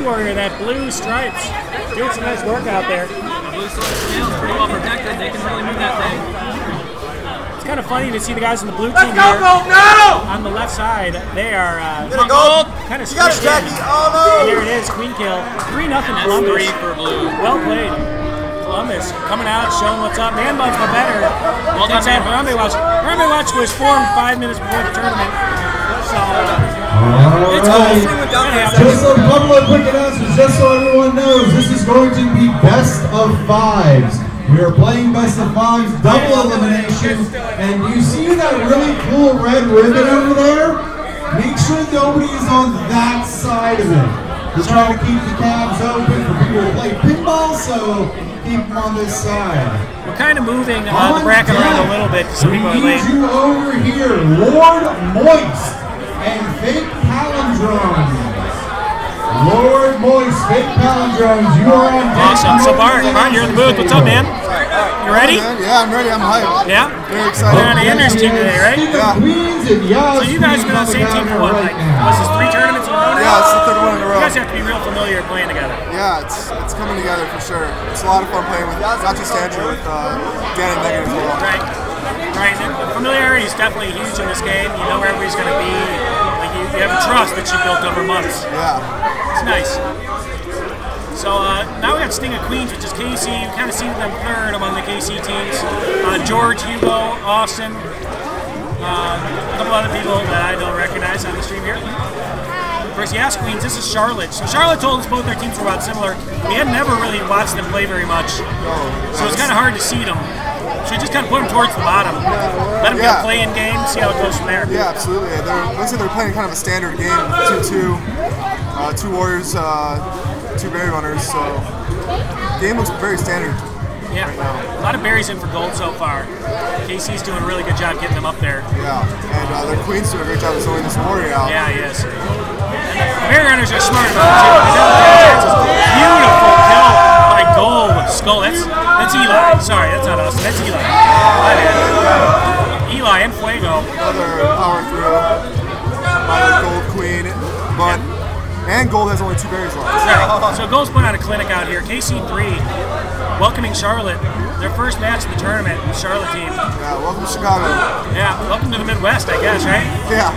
Speed Warrior, that blue stripes, doing some nice work out there. The blue soil scale's pretty well protected. They can really move that thing. It's kind of funny to see the guys in the blue Let's team go, here. Gold, now! On the left side, they are uh, Get it, Gold. kind of You got Jackie. Oh, no. And there it is, Queen kill. 3 nothing That's Columbus. three for blue. Well played. Columbus coming out, showing what's up. Man buns my better. Well done, Takes that Man Harambe Watch. Harambe Watch was formed five minutes before the tournament. So, All it's right. Just a couple of quick announcements, just so everyone knows, this is going to be best of fives. We are playing best of fives, double elimination, and you see that really cool red ribbon over there? Make sure nobody is on that side of it. We're trying to keep the tabs open for people to play pinball, so keep them on this side. We're kind of moving uh, the bracket around a little bit. Are We late. need you over here, Lord Moist and Fake Palindromes. Lord Moist, Fake Palindromes, you are on deck. Awesome. So Bart, Bart, you're in the booth. What's up, man? You ready? Yeah, I'm ready. I'm hyped. Yeah. Very We're excited. on the Anders team today, right? Yeah. Queens and Yas So you guys have been on the same team for what? Like, was this three tournaments in a row? now? Yeah, it's the third one in a row. You guys have to be real familiar playing together. Yeah, it's it's coming together for sure. It's a lot of fun playing with not just Andrew, with uh, Dan and Megan as well. Right. Right. And the familiarity is definitely huge in this game. You know where everybody's going to be. Like you, you have a trust that you built over months. Yeah. It's nice. So uh, now we got Sting of Queens, which is KC. You kind of see them third among the KC teams. Uh, George, Hugo, Austin, uh, a couple other people that I don't recognize on the stream here. Of course, Yes Queens, this is Charlotte. So Charlotte told us both their teams were about similar. We had never really watched them play very much, so it's kind of hard to see them. So just kind of put them towards the bottom. Let them Yeah. get play in game, see how it goes from there. Yeah, absolutely. They're, looks like they're playing kind of a standard game, 2-2. Uh, two warriors, uh, two berry runners, so game looks very standard. Yeah, a lot of berries in for gold so far. KC's doing a really good job getting them up there. Yeah, and uh, their queen's doing a great job of throwing this warrior out. Yeah, he is. Berry runners are smart about it too. They know their chances. Beautiful kill by gold with skull. That's that's Eli. Sorry, that's not us. That's Eli. My bad. Eli and Fuego. Another power through by gold queen, but and gold has only two berries left. Right. So Gold's putting on a clinic out here. KC3 welcoming Charlotte. Their first match of the tournament, the Charlotte team. Yeah, welcome to Chicago. Yeah, welcome to the Midwest, I guess, right? Yeah,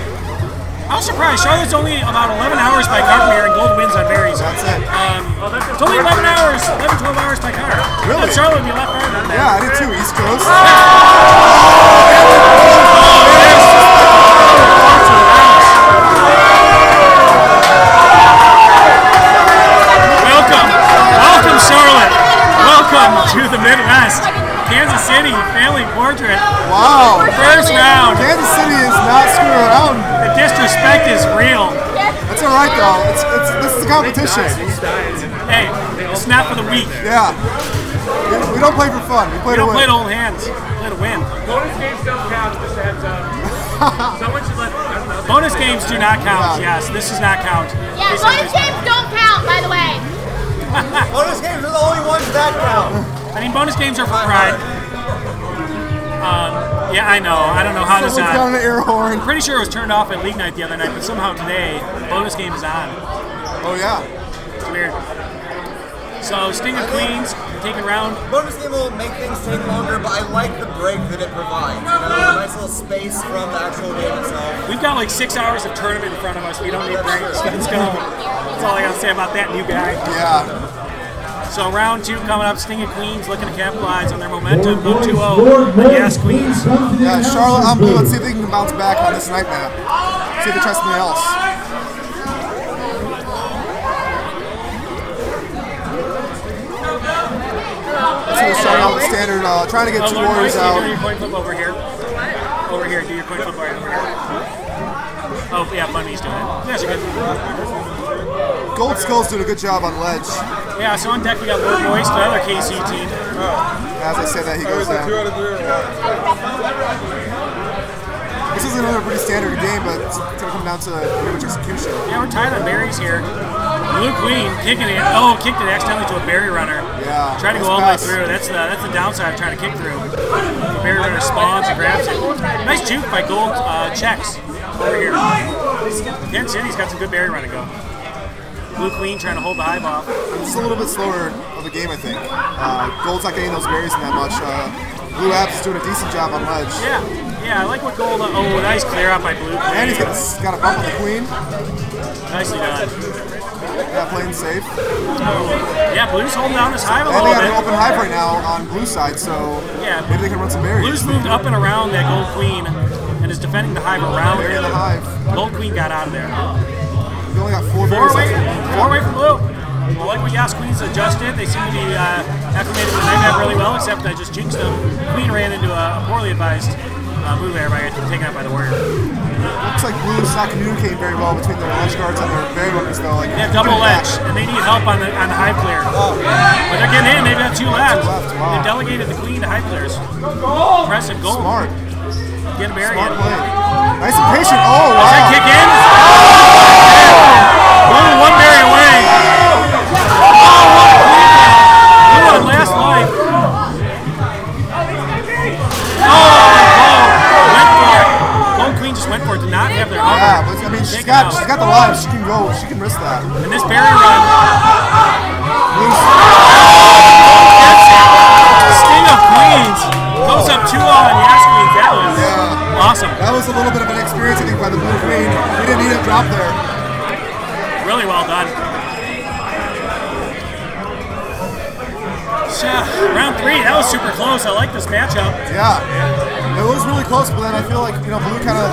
I was surprised. Charlotte's only about 11 hours by car from here, and Gold wins on berries. that's it. Um, it's only 11 hours, 11, 12 hours by car. Really? Charlotte would be a lot farther than that. Yeah, I did too. East Coast. Welcome, games do not count. Yes, this does not count. Yeah, Please bonus understand. games don't count, by the way. Bonus games are the only ones that count. I mean, bonus games are for pride. Um, yeah, I know. I don't know how this Someone's got on. an air horn. Pretty sure it was turned off at League Night the other night, but somehow today, bonus game is on. Oh yeah. It's weird. So, Sting of Queens, taking round. Bonus game will make things take longer, but I like the break that it provides. You know, a nice little space from the actual game itself. We've got like six hours of tournament in front of us. We don't need breaks. Let's go. That's all I gotta say about that new guy. Yeah. So, round two coming up. Sting of Queens looking to capitalize on their momentum. Lord Go Moist, 2 Lord 0. Yes, Queens. come to the Yeah, Charlotte on announcers blue. Let's see if they can bounce back on this nightmare. See if they try something else. Let's see, start out with standard, uh, trying to get Oh, two warriors you do out. your coin flip over here. Over here, do your coin flip right over here. Oh, yeah, Bunny's doing it. Yes, you're good. Gold Skull's doing a good job on ledge. Yeah, so on deck we got Lord Moist, another KC team. As I said that, he goes down. This is another pretty standard game, but it's going to come down to pretty much execution. Yeah, we're tied on berries here. Blue Queen kicking it. Oh, kicked it accidentally to a berry runner. Yeah. Trying to go all the way through. That's the that's the downside of trying to kick through. The berry runner spawns and grabs it. Nice juke by Gold uh, checks over here. Kansas City's got some good berry running going. Blue Queen trying to hold the hive off. It's a little bit slower of a game, I think. Uh, Gold's not getting those berries in that much. Uh, Blue Abs is doing a decent job on ledge. Yeah, yeah, I like what Gold. Oh, nice clear out by Blue Queen. And he's got a, got a bump on the queen. Nicely done. Yeah, playing safe. Yeah, Blue's holding down this hive a little And they got an open hive right now on blue side, so Yeah. maybe they can run some berries. Blue's moved up and around that Gold Queen and is defending the hive around him. the hive. Gold Queen got out of there. We only got four Four away, four away from Blue. I like what Yas Queen's adjusted. They seem to be uh, acclimated with Nightmap really well, except I just jinxed them. Queen ran into a poorly advised uh, move there by taken out by the Warrior. Like not communicating very well between their launch guards and their berry runners, though. Like, They double ledge, and they need help on the on the hive clear. Oh. But they're getting in. They've got two left. Two left, wow. They've delegated the queen to hive clears. Impressive goal. Smart. Get a berry Smart play. Nice and patient. Oh, Does that kick in? Oh! Blue one berry Yeah, but I mean, she's got, she's got the lives. She can go. She can risk that. And this berry run. Sting of Queens goes up 2 on Yas Queens. That was Yeah. awesome. That was a little bit of an experience, I think, by the Blue Queen. He didn't need a drop there. Really well done. Yeah, round three, that was super close. I like this matchup. Yeah. It was really close, but then I feel like, you know, Blue kind of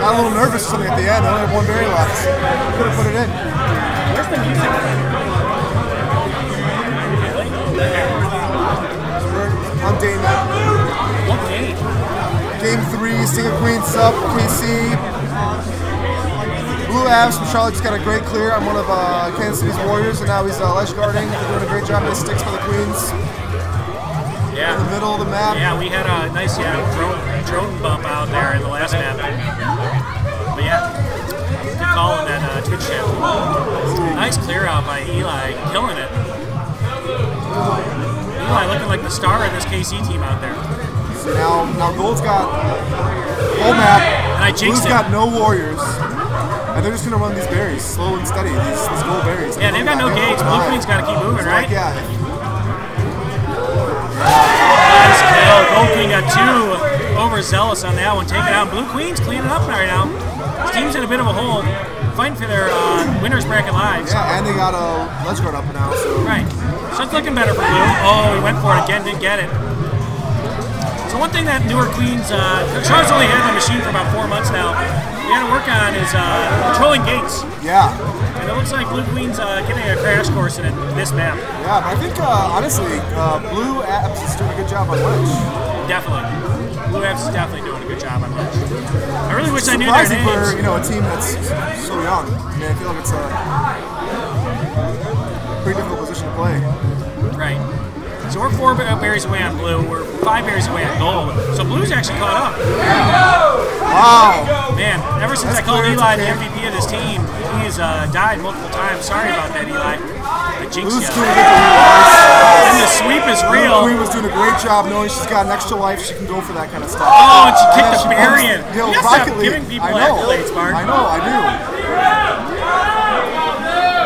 got a little nervous or something at the end. They only have one berry left. Could have put it in. Where's the music? On Dane. What game? Game three, Sting of Queens up, KC. Blue Abs from Charlotte just got a great clear on one of uh, Kansas City's Warriors, and now he's uh, ledge guarding. They're doing a great job. Nice sticks for the Queens. Yeah. In the middle of the map. Yeah, we had a nice yeah, drone, drone bump out there in the last map. But yeah, good call on that uh, Twitch channel. Nice clear out by Eli, killing it. Eli looking like the star of this KC team out there. Now, now Gold's got whole map. And I jinxed Blue's it. got no Warriors. And they're just gonna run these berries, slow and steady. These, these gold berries. Yeah, they've got no gates. Blue Queen's got to keep moving, So, right? Like, yeah, Nice kill. Gold Queen got two overzealous on that one. Take it out. Blue Queen's cleaning up right now. Team's in a bit of a hole, fighting for their uh, winners bracket lives. yeah, and they got a ledge guard up now. So Right. So it's looking better for Blue. Oh, he went for it again, didn't get it. So one thing that newer Queens, uh, Charles only had the machine for about four months now. We had to work on is uh, controlling gates. yeah, And it looks like Blue Queen's uh, getting a crash course in it, this map. yeah. But I think uh, honestly, uh, Blue Abs is doing a good job on ledge. Definitely. Blue Abs is definitely doing job on. I really wish I knew their names. for you know a team that's so young. I mean, I feel like it's a pretty difficult position to play. Right. So we're four berries away on blue. We're five berries away on gold. So blue's actually caught up. Wow. Man, ever since That's I called Eli the. MVP of this team, he's uh, died multiple times. Sorry about that, Eli. I jinxed Blue's you. Sweep is real. Queen was doing a great job knowing she's got an extra life. She can go for that kind of stuff. Oh, and she kicked And the comes- You know, You Rocket League. giving people I know. accolades. I know, I do.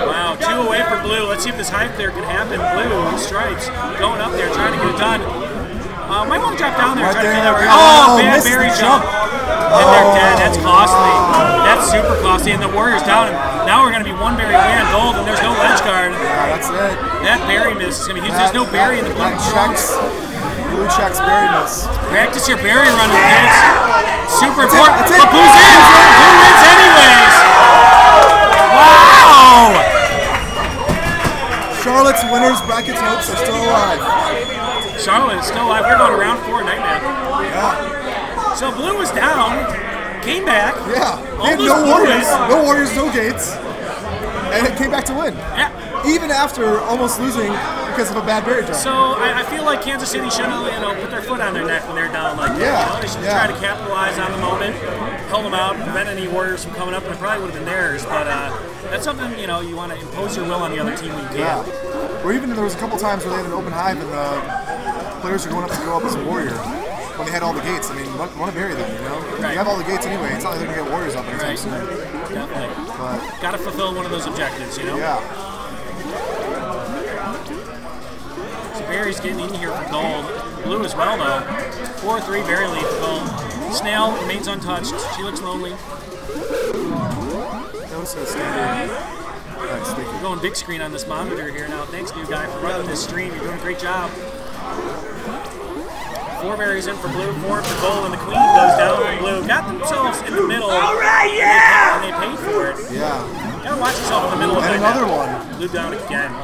Wow, two away for blue. Let's see if this high clear can happen. Blue stripes going up there, trying to get it done. Uh, might want to drop down there, Right there. Yeah. Oh, Oh, bad berry jump. jump. And they're dead. That's costly. That's super costly. And the Warriors down. And now we're going to be one berry away on gold, and there's no ledge guard. Yeah, that's it. That berry miss is going to be huge. There's no berry in the blue. Checks. Blue checks berry miss. Practice your berry running, kids. Super That's important. it. But Blue's in. Blue wins anyways. Wow. Charlotte's winners brackets hopes are still alive. Charlotte is still alive. We're going to round four Nightmare. Yeah. So Blue is down, came back. Yeah. They had no warriors. No warriors, no gates. And it came back to win. Yeah. Even after almost losing because of a bad berry jump. So I, I feel like Kansas City should you know put their foot on their neck when they're down like that. Yeah, You know? They should yeah. try to capitalize on the moment, hold them out, prevent any Warriors from coming up, and it probably would have been theirs. But uh, that's something you know you want to impose your will on the other team when you can. Yeah. Or even there was a couple times where they had an open hive and the players are going up to go up as a warrior. When they had all the gates. I mean, want to bury them, you know? Right. You have all the gates anyway. It's not like they're gonna get warriors up anytime Right. soon. Definitely. But Got to fulfill one of those objectives, you know? yeah, So Barry's getting in here for gold. Blue as well, though. 4-3 berry lead for gold. Snail remains untouched. She looks lonely. that was a standard. We're going big screen on this monitor here now. Thanks, new guy, for running this stream. You're doing a great job. Four berries in for blue, four for gold, and the queen goes down for blue. Got themselves in the middle. All right, yeah! And they paid for it. Yeah, Gotta watch yourself in the middle of and that. another one. Blue down again.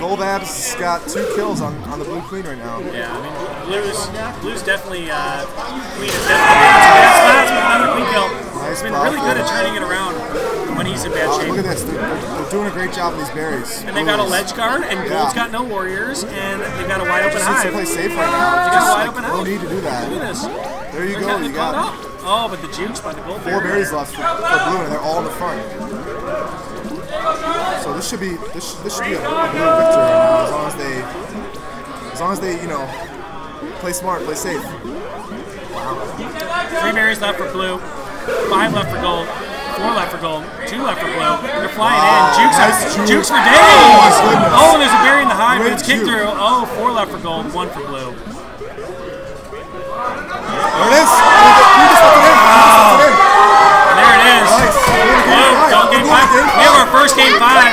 Gold Abs got two kills on, on the blue queen right now. Yeah, I mean, blue's, blue's definitely, uh, queen is definitely in some bad spots with another queen kill. Nice He's been really block good at turning it around when he's in bad Oh, shape. look at this. They're, they're doing a great job with these berries. And they got a ledge guard, and Yeah. Gold's got no warriors, and they've got a wide open hive. play safe right now. They got a wide open no need to do that. Look at this. There you They're go. You got up. Oh, but the jukes by the gold four berries left for, for blue, and they're all in the front. So this should be this, this should be a, a blue victory right now, as long as they as long as they you know play smart, play safe. Three berries left for blue, five left for gold, four left for gold, two left for blue. They're flying in. Ah, jukes, Nice juke. jukes for days. Oh. Oh, and there's a berry in the hive, but it's kicked through. Oh, four left for gold, one for blue. There it is. You just left it in. You just left it in. And there it is. Nice. Blue, don't game five. We have our first game five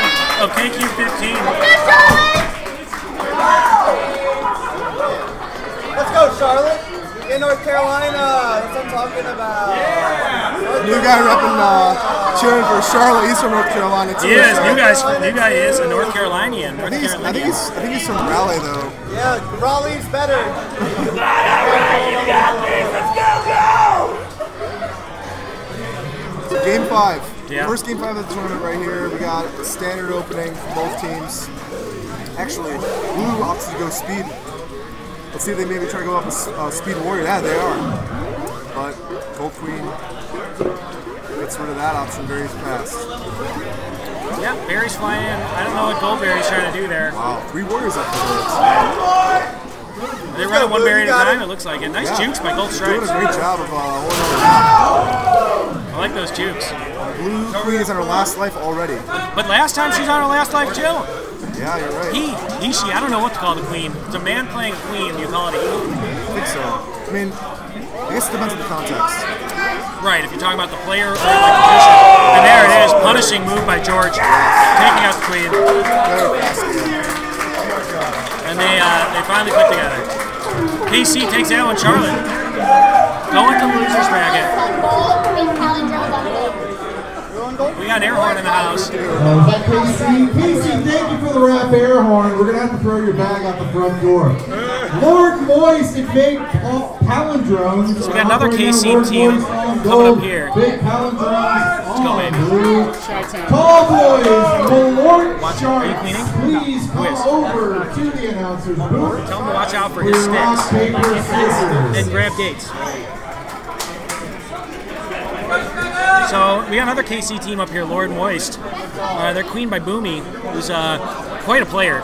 New guy repping, uh, cheering for Charlotte. He's from North Carolina too. He is. so- New guys. New guy is a North Carolinian. I think he's, I think Carolinian. he's, I think he's from Raleigh though. Yeah, Raleigh's better. All right, you got this. Let's go, go. So game five. Yeah. First game five of the tournament right here. We got standard opening for both teams. Actually, blue opts to go speed. Let's see if they maybe try to go up a s- uh, speed warrior. Yeah, they are. But gold queen gets rid of that option very fast. Yeah, Barry's flying in. I don't know what Goldberry's trying to do there. Wow, three warriors up for this. They run one Blue, berry at a time, it. it looks like it. Nice Yeah. jukes by Gold Doing a Stripes. great job of uh, holding on the map. I like those jukes. Blue queen is on her last life already. But last time she's on her last life too. Yeah, you're right. He, he, she, I don't know what to call the queen. It's a man playing a queen, you call it a he. I think so. I mean, I guess it depends on the context. Right, if you're talking about the player or like position. And there it is, punishing move by George, taking out the queen. And they uh, they finally click together. KC takes Alan Charlotte. Going to the losers bracket. We got air horn in the house. Uh, KC? KC, thank you for the rap air horn. We're gonna have to throw your bag out the front door. Lord Moist and Big pa- Palindrones. we got another KC team coming gold, up here. Big Palindrones go, on baby. blue. Tall boys, Malort Watch- are you Sharks, cleaning? please come Whiz. over to the announcer's booth. Tell him to watch out for for his your rock, sticks. paper, scissors. And grab gates. So we got another KC team up here, Lord Moist. Uh, they're queen by Boomy, who's uh, quite a player.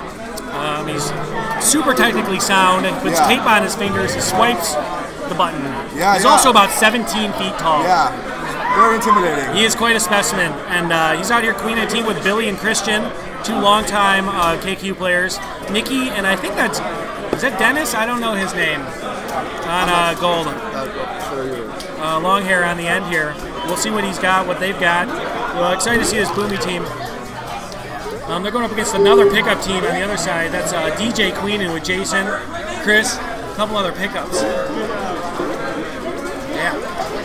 Um, he's super technically sound and puts Yeah. tape on his fingers. He swipes the button. Yeah, he's yeah. also about 17 feet tall. Yeah, very intimidating. He is quite a specimen, and uh, he's out here queen a team with Billy and Christian, two longtime uh, KQ players. Nikki and I think that's is that Dennis? I don't know his name. On uh, gold, uh, long hair on the end here. We'll see what he's got, what they've got. Well, excited to see this Boomy team. Um, they're going up against another pickup team on the other side. That's uh, DJ Queenan with Jason, Chris, a couple other pickups. Yeah.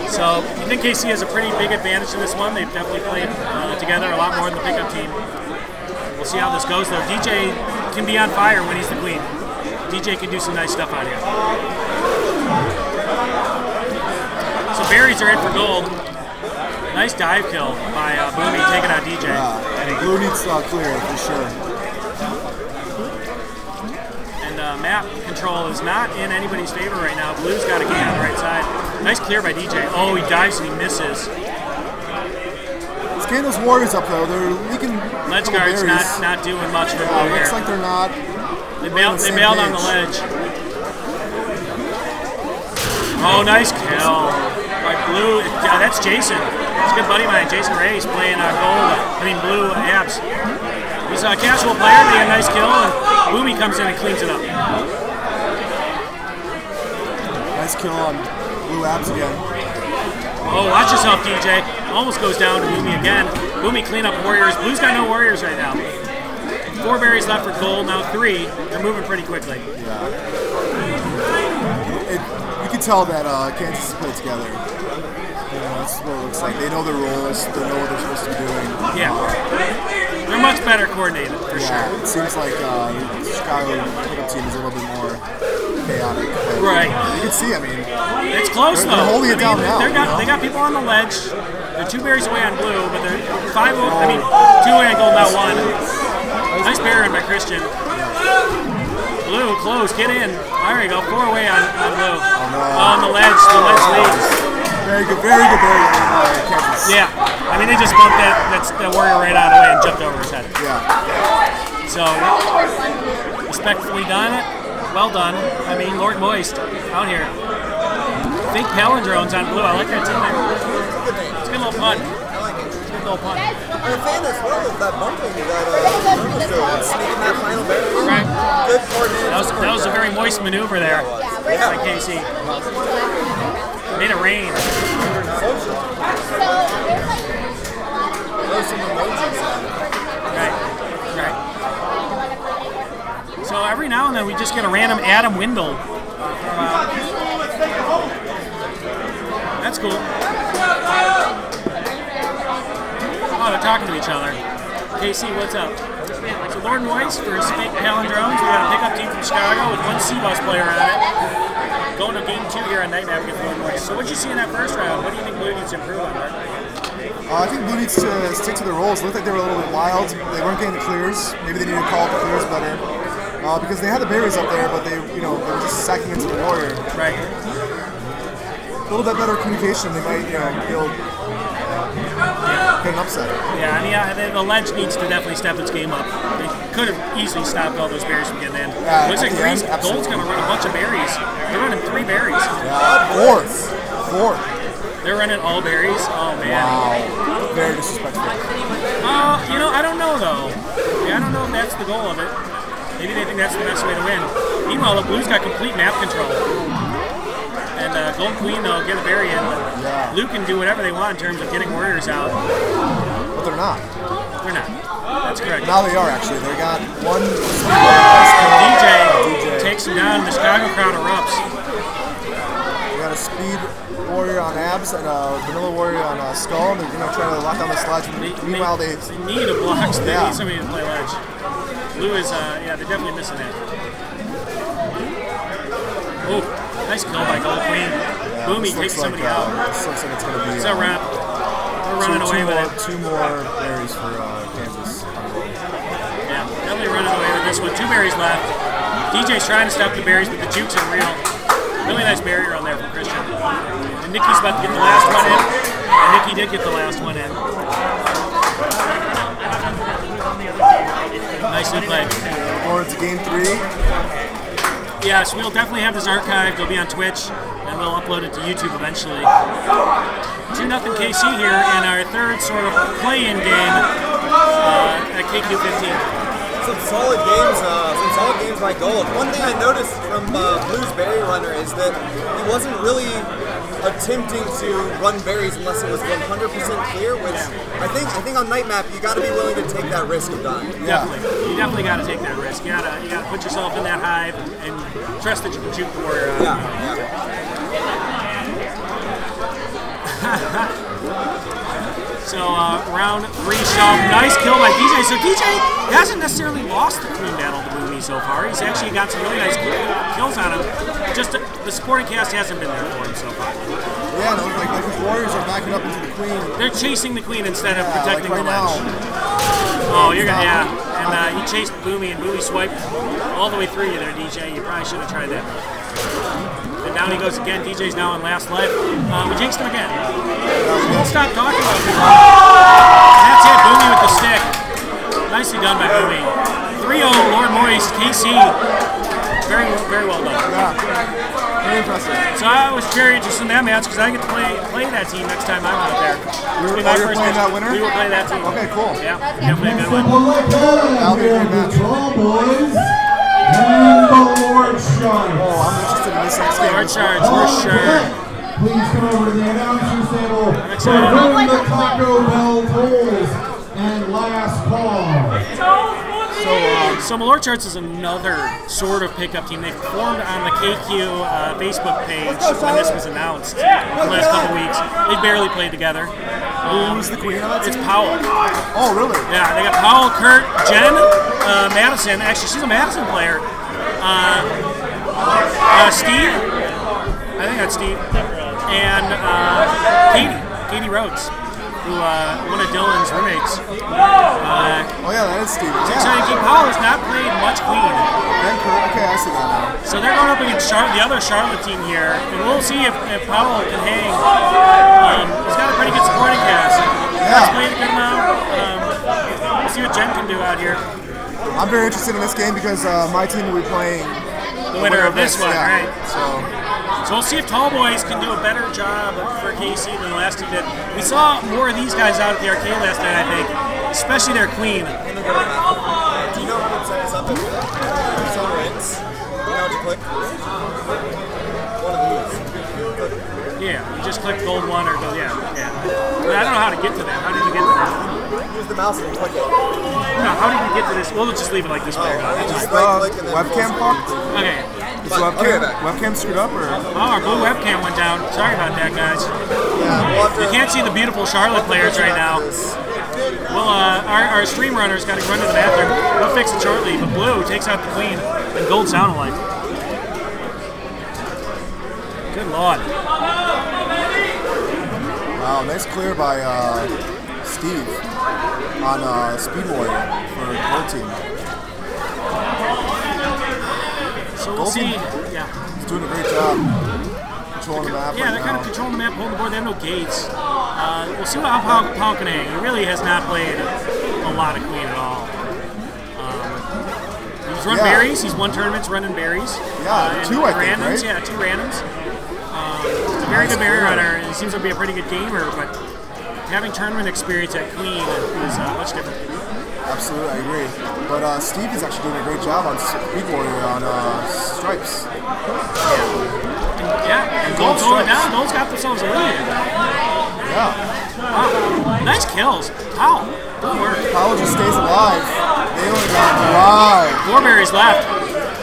So you think KC has a pretty big advantage in this one? They've definitely played uh, together a lot more than the pickup team. We'll see how this goes though. DJ can be on fire when he's the queen. DJ can do some nice stuff out here. So berries are in for gold. Nice dive kill by uh, Boomy taking out DJ. Yeah, and blue needs uh, clear for sure. And uh, map control is not in anybody's favor right now. Blue's got a game on the right side. Nice clear by DJ. Oh, he dives and he misses. Those warriors up though. They're leaking. Ledge guard's not not doing much for Yeah, Blue looks here. like they're not. They bailed, the they bailed on the ledge. Oh, nice kill. By Blue, yeah, that's Jason. It's a good buddy of mine, Jason Ray's playing uh, gold, I mean blue uh, abs. He's a casual player, he had a nice kill, and Boomy comes in and cleans it up. Nice kill on Blue Abs again. Oh, watch yourself, DJ. Almost goes down to Boomy again. Boomy clean up Warriors. Blue's got no Warriors right now. Four berries left for gold, now three. They're moving pretty quickly. It, you can tell that uh, Kansas is played together. You know, that's what it looks like. They know their roles. They know what they're supposed to be doing. Yeah. They're much better coordinated, for Yeah, sure. it seems like uh, the Chicago pickup team is a little bit more chaotic. Right. You can see, I mean, It's close They're- though. they're holding it mean, down now, They got you know? they got people on the ledge. They're two berries away on blue, but they're five. I mean, two away on gold, now one. Nice berry by Christian. Blue, close, get in. There you go, four away on, on blue. On the ledge, the ledge leads. Very good, very good very good. Yeah, I mean they just bumped that that's that warrior right out of the way and jumped over his head. Yeah. So respectfully done it. Well done. I mean, Lord Moist out here. Think palindromes on blue. I like that team there. It's a good little pun. It's a good little pun. I'm a fan as well of that bumping you got uh, sneaking that final barrier. Right. Good coordinated. That was, that was a very moist maneuver there by KC. Made it rain. Throw some emojis at it. Right. Right. So every now and then we just get a random Adam Windle. That's cool. Oh, they're talking to each other. KC, what's up? So Lord Moist for Fake Palindromes. We got a pickup team from Chicago with one C-Bus player on it. Going to game two here on Night Map against Moist. So what did you see in that first round? What do you think Blue needs to improve on? Mark? Uh, I think Blue needs to stick to their roles. It looked like they were a little bit wild. They weren't getting the clears. Maybe they need to call the clears better. Uh, because they had the berries up there, but they, you know, they were just sacking into the warrior. Right. A little bit better communication, they might, you know, be able to upset. Yeah, I mean, yeah, the, the ledge needs to definitely step its game up. They could have easily stopped all those berries from getting in. Yeah, Looks like at the Green's end, Gold's going to run a bunch of berries. They're running three berries. Fourth. Fourth. They're running all berries. Oh man. Wow. Very disrespectful. Uh, you know, I don't know though. Yeah, I don't know if that's the goal of it. Maybe they think that's the best way to win. Meanwhile, the Blues got complete map control. And uh, Gold Queen, they'll get a in, but Yeah. Luke can do whatever they want in terms of getting warriors out. But they're not. They're not. That's correct. Now they are, actually. They got one. DJ, DJ. takes him down. The Chicago crowd erupts. We got a speed warrior on abs and a vanilla warrior on uh, skull. They're gonna try to lock down the slides. Meanwhile, they They need a block. They Yeah. need somebody to play ledge. Blue is, uh, yeah, they're definitely missing that. Oh, nice kill by Gold Queen. Boomy takes like, somebody uh, out. This looks like it's gonna be. It's a uh, wrap. We're two, running two away with more, it. two more berries for uh, Kansas. Yeah, definitely running away with this one. Two berries left. DJ's trying to stop the berries, but the jukes are real. Really nice barrier on there for Christian. And Nikki's about to get the last one in. And Nikki did get the last one in. Nicely played. Going into game three. Yes, we'll definitely have this archived. It'll be on Twitch, and we'll upload it to YouTube eventually. 2 nothing KC here in our third sort of play-in game uh, at KQ15. Some solid games, uh, some solid games by Gold. One thing I noticed from uh, Blues Runner is that he wasn't really attempting to run berries unless it was 100% clear. Which I think, I think on night map you got to be willing to take that risk of dying. Definitely, you definitely got to take that risk. You gotta, you gotta put yourself in that hive and trust that you can shoot the warrior out. Yeah, yeah. So uh, round three shove, nice kill by DJ. So DJ hasn't necessarily lost the queen battle to Boomy so far. He's actually got some really nice kills on him. Just uh, the supporting cast hasn't been there for him so far. Yeah, no, like, like his warriors are backing up into the queen. They're chasing the queen instead of Yeah, like protecting right the now. Oh, you're gonna yeah. And uh, he chased Boomy, and Boomy swiped all the way through you there, DJ. You probably should have tried that. And down he goes again. DJ's now in last life. Uh, we jinxed him again. We'll stop talking about it. And that's it. Boomy with the stick. Nicely done by Boomy. 3-0 Lord Moist, KC. Very, very well done. Yeah. Very impressive. So I was very interested in that match because I get to play play that team next time I'm out there. It'll be oh, my you're playing match. that winner? We will play that team. Okay, cool. Yeah, definitely a good one. like that, we be a have great the Tall Boys and the Lord Sharks. Oh, I'm interested in this next game. Hard charge for sure. Please come over to the announcers table for excited. when the Taco Bell tolls and last call. So, um, So Malort Sharks is another sort of pickup team. They formed on the KQ uh, Facebook page when this was announced the last couple weeks. They barely played together. who's the queen of that It's? Powell. Oh, really? Yeah, they got Powell, Kurt, Jen, uh, Madison. Actually, she's a Madison player. Uh, uh, Steve. I think that's Steve. And uh, Katie. Katie Rhodes, who uh, one of Dylan's roommates. Uh, Oh, yeah, that is Steve. so Yeah. Keith Powell has not played much Queen. Okay, I see that now. So they're going up against Char- the other Charlotte team here, and we'll see if, if Powell can hang. Um, he's got a pretty good supporting cast. He's played a good amount. Um, we'll see what Jen can do out here. I'm very interested in this game because uh, my team will be playing The winner of this one, yeah. right? So, So we'll see if Tall Boys can do a better job for KC than the last two did. We saw more of these guys out at the arcade last night, I think, especially their queen. Do you know who would set us up? If someone wins, you know what to click? One of these. Yeah, you just click gold one or go, yeah, yeah. But I don't know how to get to that. How did you get to that? Use the mouse and click it. No, how did you get to this? We'll just leave it like this. There. You just uh, right click and then webcam full fucked? Okay. Is But- webcam, okay, webcam screwed up or? Oh, our blue webcam went down. Sorry about that, guys. Yeah, we'll to. You can't see the beautiful Charlotte players right now. Well, uh, our, our stream runner's got to run to the bathroom. We'll fix it shortly. But blue takes out the queen and gold sound alike. Good lord. Wow, nice clear by uh, Steve on uh, Speed Warrior for the Gold team. So we'll see. Yeah. He's doing a great job controlling the map Yeah, right they're kind of controlling the map, holding the board. They have no gates. Uh, we'll see how Paul, Paul. He really has not played a lot of Queen at all. Um, he's run Yeah. berries. He's won tournaments running berries. Yeah, and two, I think, randoms. right? Yeah, two randoms. Um, he's a very good berry runner, and he seems to be a pretty good gamer. But having tournament experience at Queen is uh, much different. Absolutely, I agree. But uh, Steve is actually doing a great job on Speed Warrior on uh, Stripes. Yeah, and Gold Gold's going down. Gold's got themselves eliminated. Yeah. Wow. Nice kills. How? Good work. Powell just stays alive. They only got alive. Four berries left.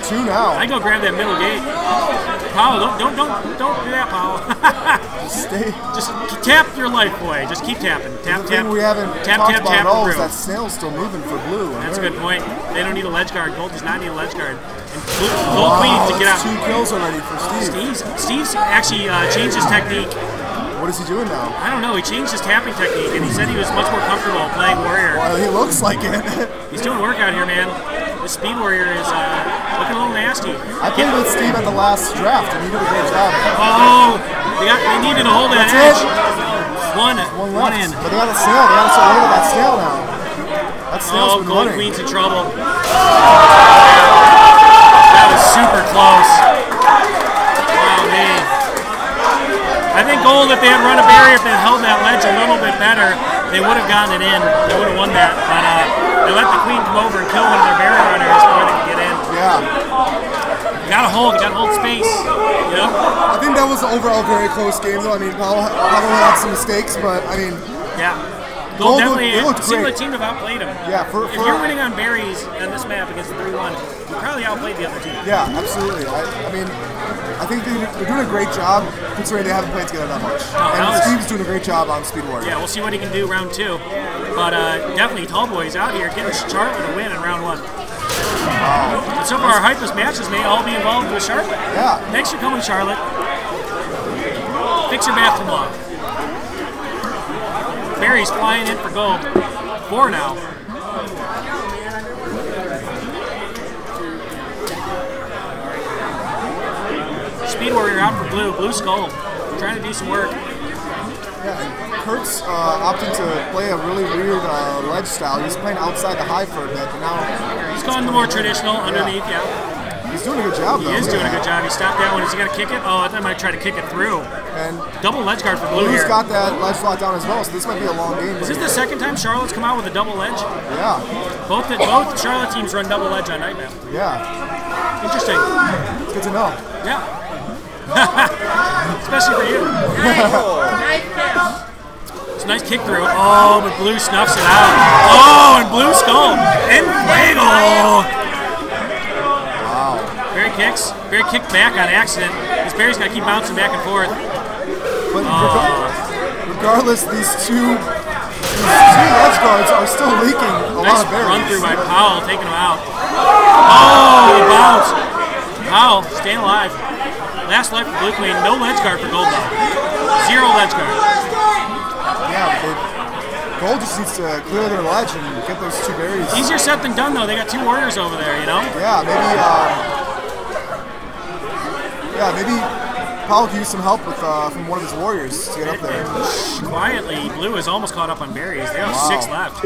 Two now. I go grab that middle gate. Powell, don't don't don't don't do that, Powell. Stay. Just tap your life boy. Just keep tapping. Tap The tap. we haven't tap talked tap about tap all is that snail's still moving for blue. That's a good point. They don't need a ledge guard. Gold does not need a ledge guard. And blue, gold queen Wow, to get out. two kills already for Steve. Steve's, Steve's actually uh, changed his technique. What is he doing now? I don't know. He changed his tapping technique, and he said he was much more comfortable playing warrior. Well, he looks like it. He's doing work out here, man. This speed warrior is uh, looking a little nasty. I played with Steve at the last draft, and he did a great job. Oh, they, got, they needed to hold that That's edge. it. One, One one left. in. But they got a snail. They got to start of that snail now. That snail's Oh, been Gold running. Queen's in trouble. That was super close. Wow, man. I think Gold, if they had run a barrier, if they held that ledge a little bit better, they would have gotten it in. They would have won that. But uh, they let the Queen come over and kill one of their barrier runners before they could get in. Yeah. You gotta hold, you gotta hold space. You know? I think that was an overall very close game, though. I mean, Powell had some mistakes, but I mean, Yeah. Gold Gold definitely looked seemed great. like team have outplayed them. Yeah, for- if for- you're winning on berries on this map against the 3-1, you probably outplayed the other team. yeah, absolutely. I, I mean, I think they, they're doing a great job considering they haven't played together that much. that and was- Steve's doing a great job on Speed Warrior. Yeah, we'll see what he can do round two. But uh, definitely Tall Boys out here getting Charlotte a win in round one. And so far, our hypest matches may all be involved with Charlotte. Yeah. Thanks for coming, Charlotte. Fix your bathroom lock. Barry's flying in for gold. Four now. Speed Warrior out for blue. Blue Skull. Trying to do some work. Yeah, Kurt's uh, opting to play a really weird uh, ledge style. He's playing outside the high for a bit, but now He's going the more traditional underneath, yeah. He's doing a good job, though. He is doing a good job. He stopped that one. Is he going to kick it? Oh, I thought he might try to kick it through. And Double ledge guard for Blue Blue's here. got that ledge slot down as well, so this might be a long game. Is this the second time Charlotte's come out with a double ledge? Yeah, Both the, both Charlotte teams run double ledge on Nightmap. yeah. Interesting. It's good to know. Yeah. Especially for you. It's a nice kick through. Oh, but Blue snuffs it out. Oh, and Blue skull. And Fuego. Kicks. Berry kicked back on accident. This berry's got to keep bouncing back and forth. But rega- regardless, these two, these two ledge guards are still leaking a Nice lot of berries. run through by Powell, taking him out. Oh, he bounced. Powell staying alive. Last life for Blue Queen. No ledge guard for Gold though. Zero ledge guard. Yeah, but Gold just needs to clear their ledge and get those two berries. Easier said than done though. They got two warriors over there, you know? Yeah, maybe. Um, yeah, maybe Powell could use some help with uh, from one of his warriors to get up there. Quietly, Blue is almost caught up on berries. They have Wow. six left.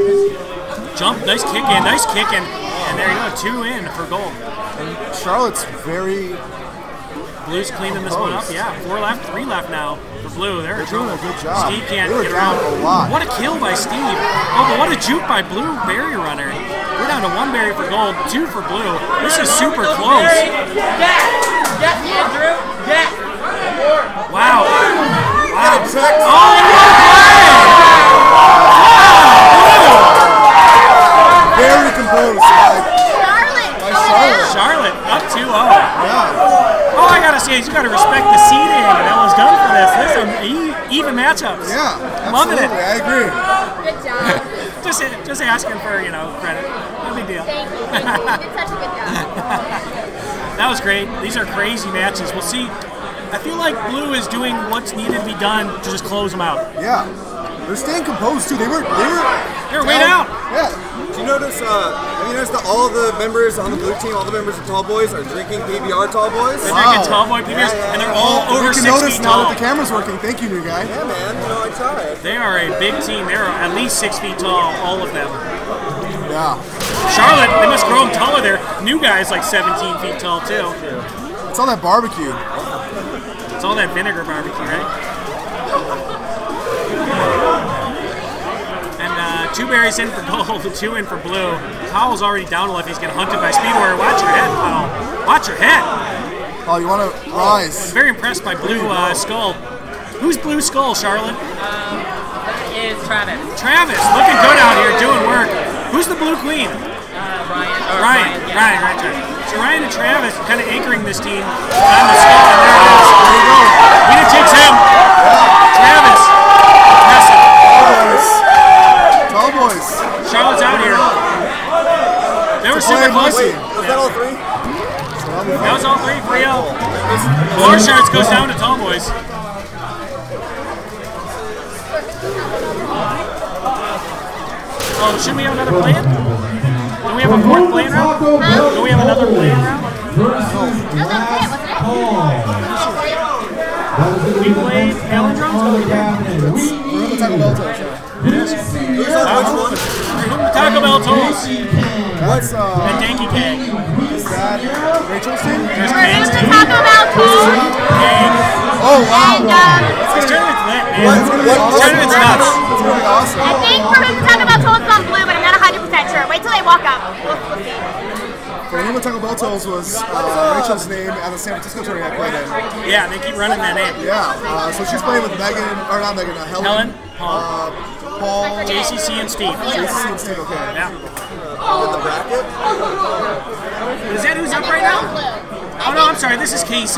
Jump, nice kick in, nice kick in. And there you go, two in for Gold. And Charlotte's very. Blue's cleaning this one up. Yeah, four left, three left now for Blue. They're, They're doing a good job. Steve can't They were get down around. a lot. What a kill by Steve. Oh, but what a juke by Blue Berry Runner. We're down to one berry for Gold, two for Blue. This is super close. Wow. Wow. Oh, Very composed. Like, Charlotte, by go Charlotte. Charlotte up 2 0. Yeah. Oh, I gotta say, is you gotta respect the seeding that was done for this. This is some e- even matchups. Yeah. Loving Absolutely. it. I agree. Good job. Just, just asking for you know credit. No big deal. Thank you. Thank you. You did such a good job. That was great. These are crazy matches. We'll see. I feel like Blue is doing what's needed to be done to just close them out. Yeah. They're staying composed too. They were. They were. They're way down. Yeah. Did you notice? Uh, have you noticed that all the members on the blue team, all the members of Tall Boys, are drinking PBR Tall Boys? They're Wow. drinking tall boy PBRs, and they're all over we can six notice feet now tall. that the camera's working. Thank you, new guy. Yeah, man. You know, I tried. They are a big team. They're at least six feet tall, all of them. Yeah. Charlotte, they must grow them taller there. New guy's like 17 feet tall too. It's all that barbecue. It's all that vinegar barbecue, right? And uh, two berries in for gold, two in for blue. Powell's already down to left. He's getting hunted by Speed Warrior. Watch your head, Powell. Watch your head. Oh, you want to rise? I'm Very impressed by Blue uh, Skull. Who's Blue Skull, Charlotte? Um, Is Travis. Travis, looking good out here, doing work. Who's the Blue Queen? Ryan. Ryan. yeah. Ryan, right, right. So Ryan and Travis kind of anchoring this team on the skull, and there it is. There you go. Winner takes him. Travis. Impressive. Tall boys. Charlotte's out here. They were super close. Murphy. Wait, was that all three? That was all three, 3 0. Floor Shards goes down to Tall Boys. Oh, shouldn't we have another plan? Do we have a fourth plan round? Do we have another plan round? Versus last call. We played palindromes? What did we do? We need Taco Bell toast. Taco Bell Tolls That's uh. and Danky Gang. Is that Rachel's team? There's We're Gang's in the. Taco Bell tour, Gang. Oh wow. and um, This tournament's lit, man. It's gonna This tournament's nuts. It's gonna awesome. I think for whom the Taco Bell tour is on blue, but I'm not sure. Wait till they walk up. We'll, we'll see. For Huma Taco was uh, Rachel's name at the San Francisco tournament I played in. Yeah, they keep running that name. Yeah, uh, so she's playing with Megan, or not Megan, uh, Helen, Helen, Paul, uh, Paul, JCC, and Steve. JCC, and Steve. Okay. Yeah. In the bracket? Is that who's up right now? Oh no, I'm sorry. This is KC.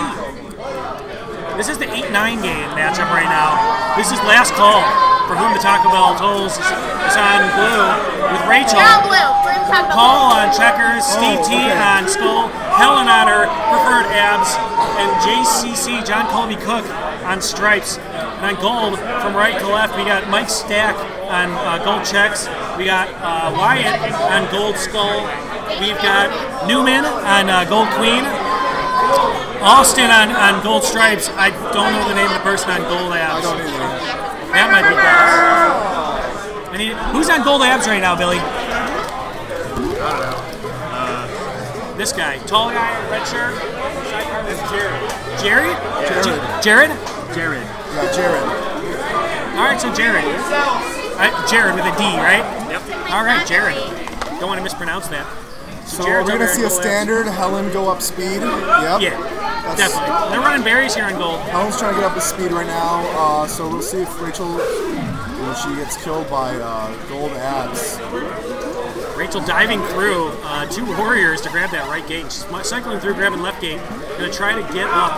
This is the 8-9 game matchup right now. This is last call for whom the Taco Bell tolls is, is on blue with Rachel. We're blue. We're in the Taco Bell Paul on checkers, Steve T okay. on skull, Helen on her preferred abs, and JCC John Colby Cook on stripes. And on gold, from right to left, we got Mike Stack on uh, gold checks. We got uh, Wyatt on gold skull. We've got Newman on uh, gold queen. Austin on, on gold stripes. I don't know the name of the person on gold abs. I don't either. That might be guys. I need, who's on gold abs right now, Billy? I don't know. Uh this guy, tall guy, red shirt. It's Jared. Jerry? Jared. Jared? Jared. Yeah, Jared. All right, so Jared. Uh, Jared with a D, right? Yep. All right, Jared. Don't want to mispronounce that. So Jared's we're gonna see a standard Helen go up speed. Yep. Yeah, That's- definitely. They're running berries here on gold. Helen's trying to get up to speed right now, uh, so we'll see if Rachel, when she gets killed by uh, gold abs. Rachel diving through uh, two warriors to grab that right gate. She's cycling through, grabbing left gate. Gonna try to get up.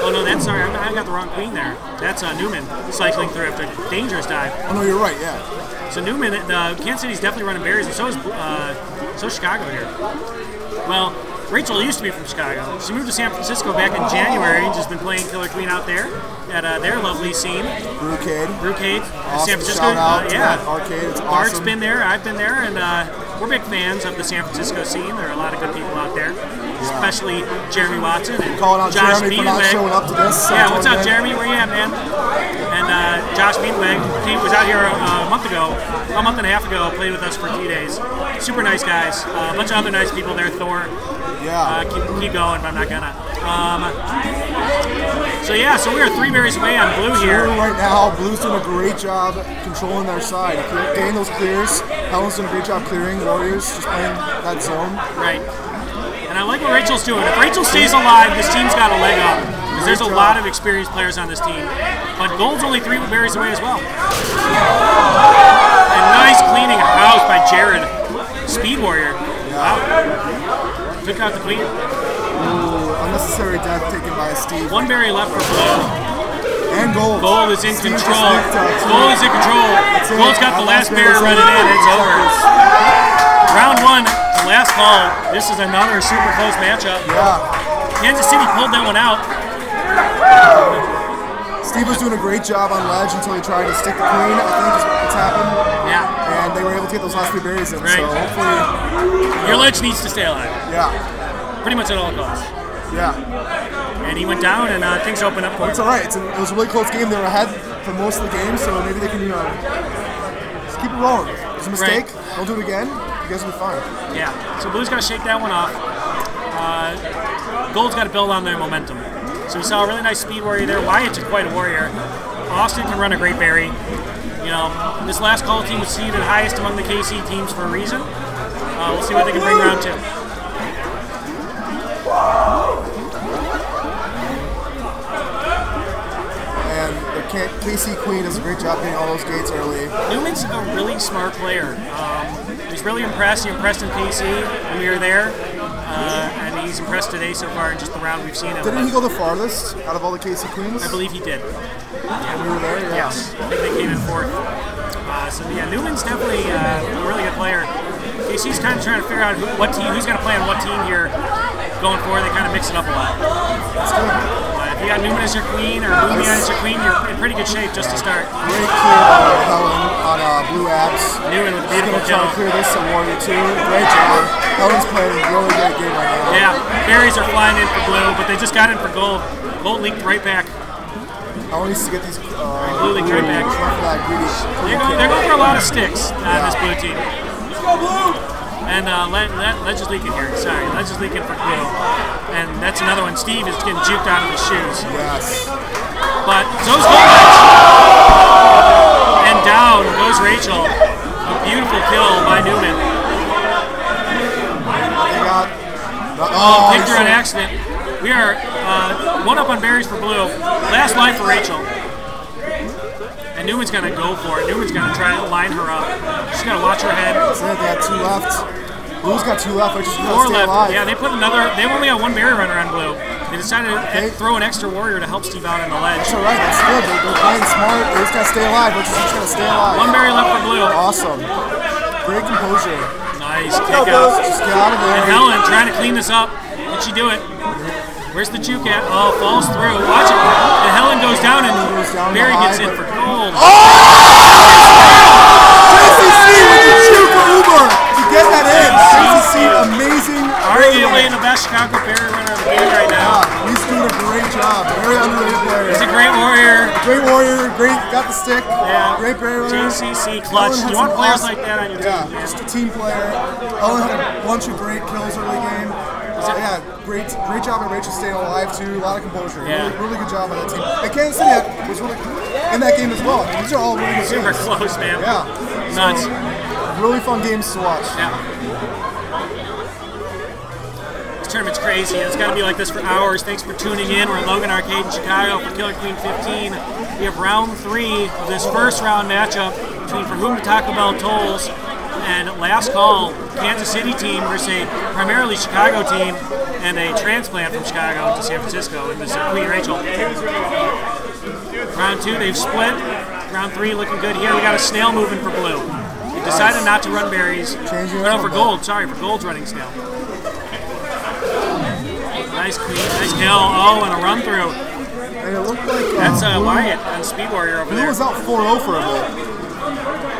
Oh no, that's sorry. I got the wrong queen there. That's uh, Newman cycling through after a dangerous dive. Oh no, you're right. Yeah. So Newman, uh, Kansas City's definitely running berries, and so is uh, so Chicago here. Well, Rachel used to be from Chicago. She moved to San Francisco back in January and just been playing Killer Queen out there at uh, their lovely scene, Brewcade. Brewcade, Awesome. San Francisco. Uh, yeah, arcade. It's Bart's awesome. been there. I've been there, and uh, we're big fans of the San Francisco scene. There are a lot of good people out there, especially Jeremy Watson and Calling out Josh Jeremy for not showing up to this. Yeah, what's up, Jeremy? Where you at, man? And uh, Josh Beatenweg, he was out here uh, a month ago, a month and a half ago, played with us for two days. Super nice guys. Uh, a bunch of other nice people there. Thor, Yeah. uh, keep, keep going, but I'm not gonna. Um, so yeah, so we are three berries away on blue Blue here. right now, Blue's doing a great job controlling their side, those clears. Helen's doing a great job clearing Warriors, just playing that zone. Right. And I like what Rachel's doing. If Rachel stays alive, this team's got a leg up. Because there's a lot of experienced players on this team. But Gold's only three berries away as well. And nice cleaning house by Jared. Speed Warrior. Wow. Took out the queen. Ooh, unnecessary death taken by Steve. One berry left for Blue. And gold. Gold is in Steve control. Gold is in control. Gold's got the last berry berry running in. It's over. Round one, the last call. This is another super close matchup. Yeah. Kansas City pulled that one out. Steve was doing a great job on ledge until he tried to stick the queen, I think is what's happened. Yeah. And they were able to get those last three berries in. Right. So hopefully, Your ledge needs to stay alive, yeah. pretty much at all costs. Yeah. And he went down, and uh, things opened up for It's him. all right. It's a, it was a really close game. They were ahead for most of the game, so maybe they can you know, just keep it rolling. It was a mistake. Don't do it again. You guys will be fine. Yeah. So Blue's got to shake that one off. Uh, Gold's got to build on their momentum. So we saw a really nice speed warrior there. Wyatt took quite a warrior. Austin can run a great berry. You know, this last call team was seeded highest among the KC teams for a reason. Uh, we'll see what they can bring round two. K- KC Queen does a great job getting all those gates early. Newman's a really smart player. Um, he's really impressed. He impressed in KC when we were there, uh, and he's impressed today so far in just the round we've seen him. Didn't he go the farthest out of all the KC Queens? I believe he did. Yeah, we were there. Yeah. Yes, I think they came in fourth. Uh, so yeah, Newman's definitely uh, a really good player. KC's kind of trying to figure out who, what team, who's going to play on what team here going forward. They kind of mix it up a lot. That's good. Uh, if you got Newman as your queen or Boomy as your queen, you're in pretty good shape just to start. Great clear by Helen on uh, Blue Abs. Newman with a She's beautiful gonna try kill. to clear this at Warrior 2. Great job. Helen's playing a really great game right now. Yeah, berries are flying in for blue, but they just got in for gold. Gold leaked right back. Helen needs to get these uh, Blue leaked right back. for that greedy. They're going, they're going for a lot of sticks on this blue team. Let's go blue! And uh, let, let, Ledge is leaking here. Sorry, Ledge is leaking for blue. And that's another one. Steve is getting juked out of his shoes. Yes. But Gold Ledge. And down goes Rachel. A beautiful kill by Newman. They got. Oh, Oh, picked her on accident. We are uh, one up on berries for blue. Last life for Rachel. And Newman's gonna go for it. Newman's gonna try to line her up. She's gotta watch her head. That's They got two left. Blue's got two left. Which is gonna Four stay left. alive. Yeah, they put another. They only got one berry runner on blue. They decided to throw an extra warrior to help Steve out on the ledge. That's all right. That's good. They're, they're playing smart. They just gotta stay alive. Which is just gonna stay alive. One berry left for blue. Awesome. Great composure. Nice kick out. Just get out of there. And Helen trying to clean this up. Did she do it? Where's the juke at? Oh, falls through. Watch it. And Helen goes down and Goes down Berry gets in for gold. Oh! JCC with the Chuka Uber to get that in. JCC, amazing. Arguably the best Chicago berry runner of the game right now. Yeah, he's doing a great job. Very underrated player. He's a great warrior. Great warrior. Great, got the stick. Yeah. Great barrier. JCC clutch. You want players like that on your Yeah, team. just a team player. Ellen had a bunch of great kills early game. Yeah, great, great job by Rachel staying alive too. A lot of composure. Yeah. Really, really good job on that team. And Kansas City was really in that game as well. These are all really good Super games. close, man. Yeah, Nuts. really fun games to watch. Yeah. This tournament's crazy. It's got to be like this for hours. Thanks for tuning in. We're at Logan Arcade in Chicago for Killer Queen 15. We have round three of this first round matchup between For Whom the Taco Bell Tolls and Last Call, Kansas City team versus a primarily Chicago team and a transplant from Chicago to San Francisco. And this is Queen Rachel. Round two, they've split. Round three looking good here. We got a snail moving for blue. They decided not to run berries. Changing no, up for gold. Sorry, for gold's running snail. Nice queen, nice kill. Oh, and a run through. And it looked like uh, That's uh, Blue, Wyatt on Speed Warrior over Blue there. was out 4-0 for a bit.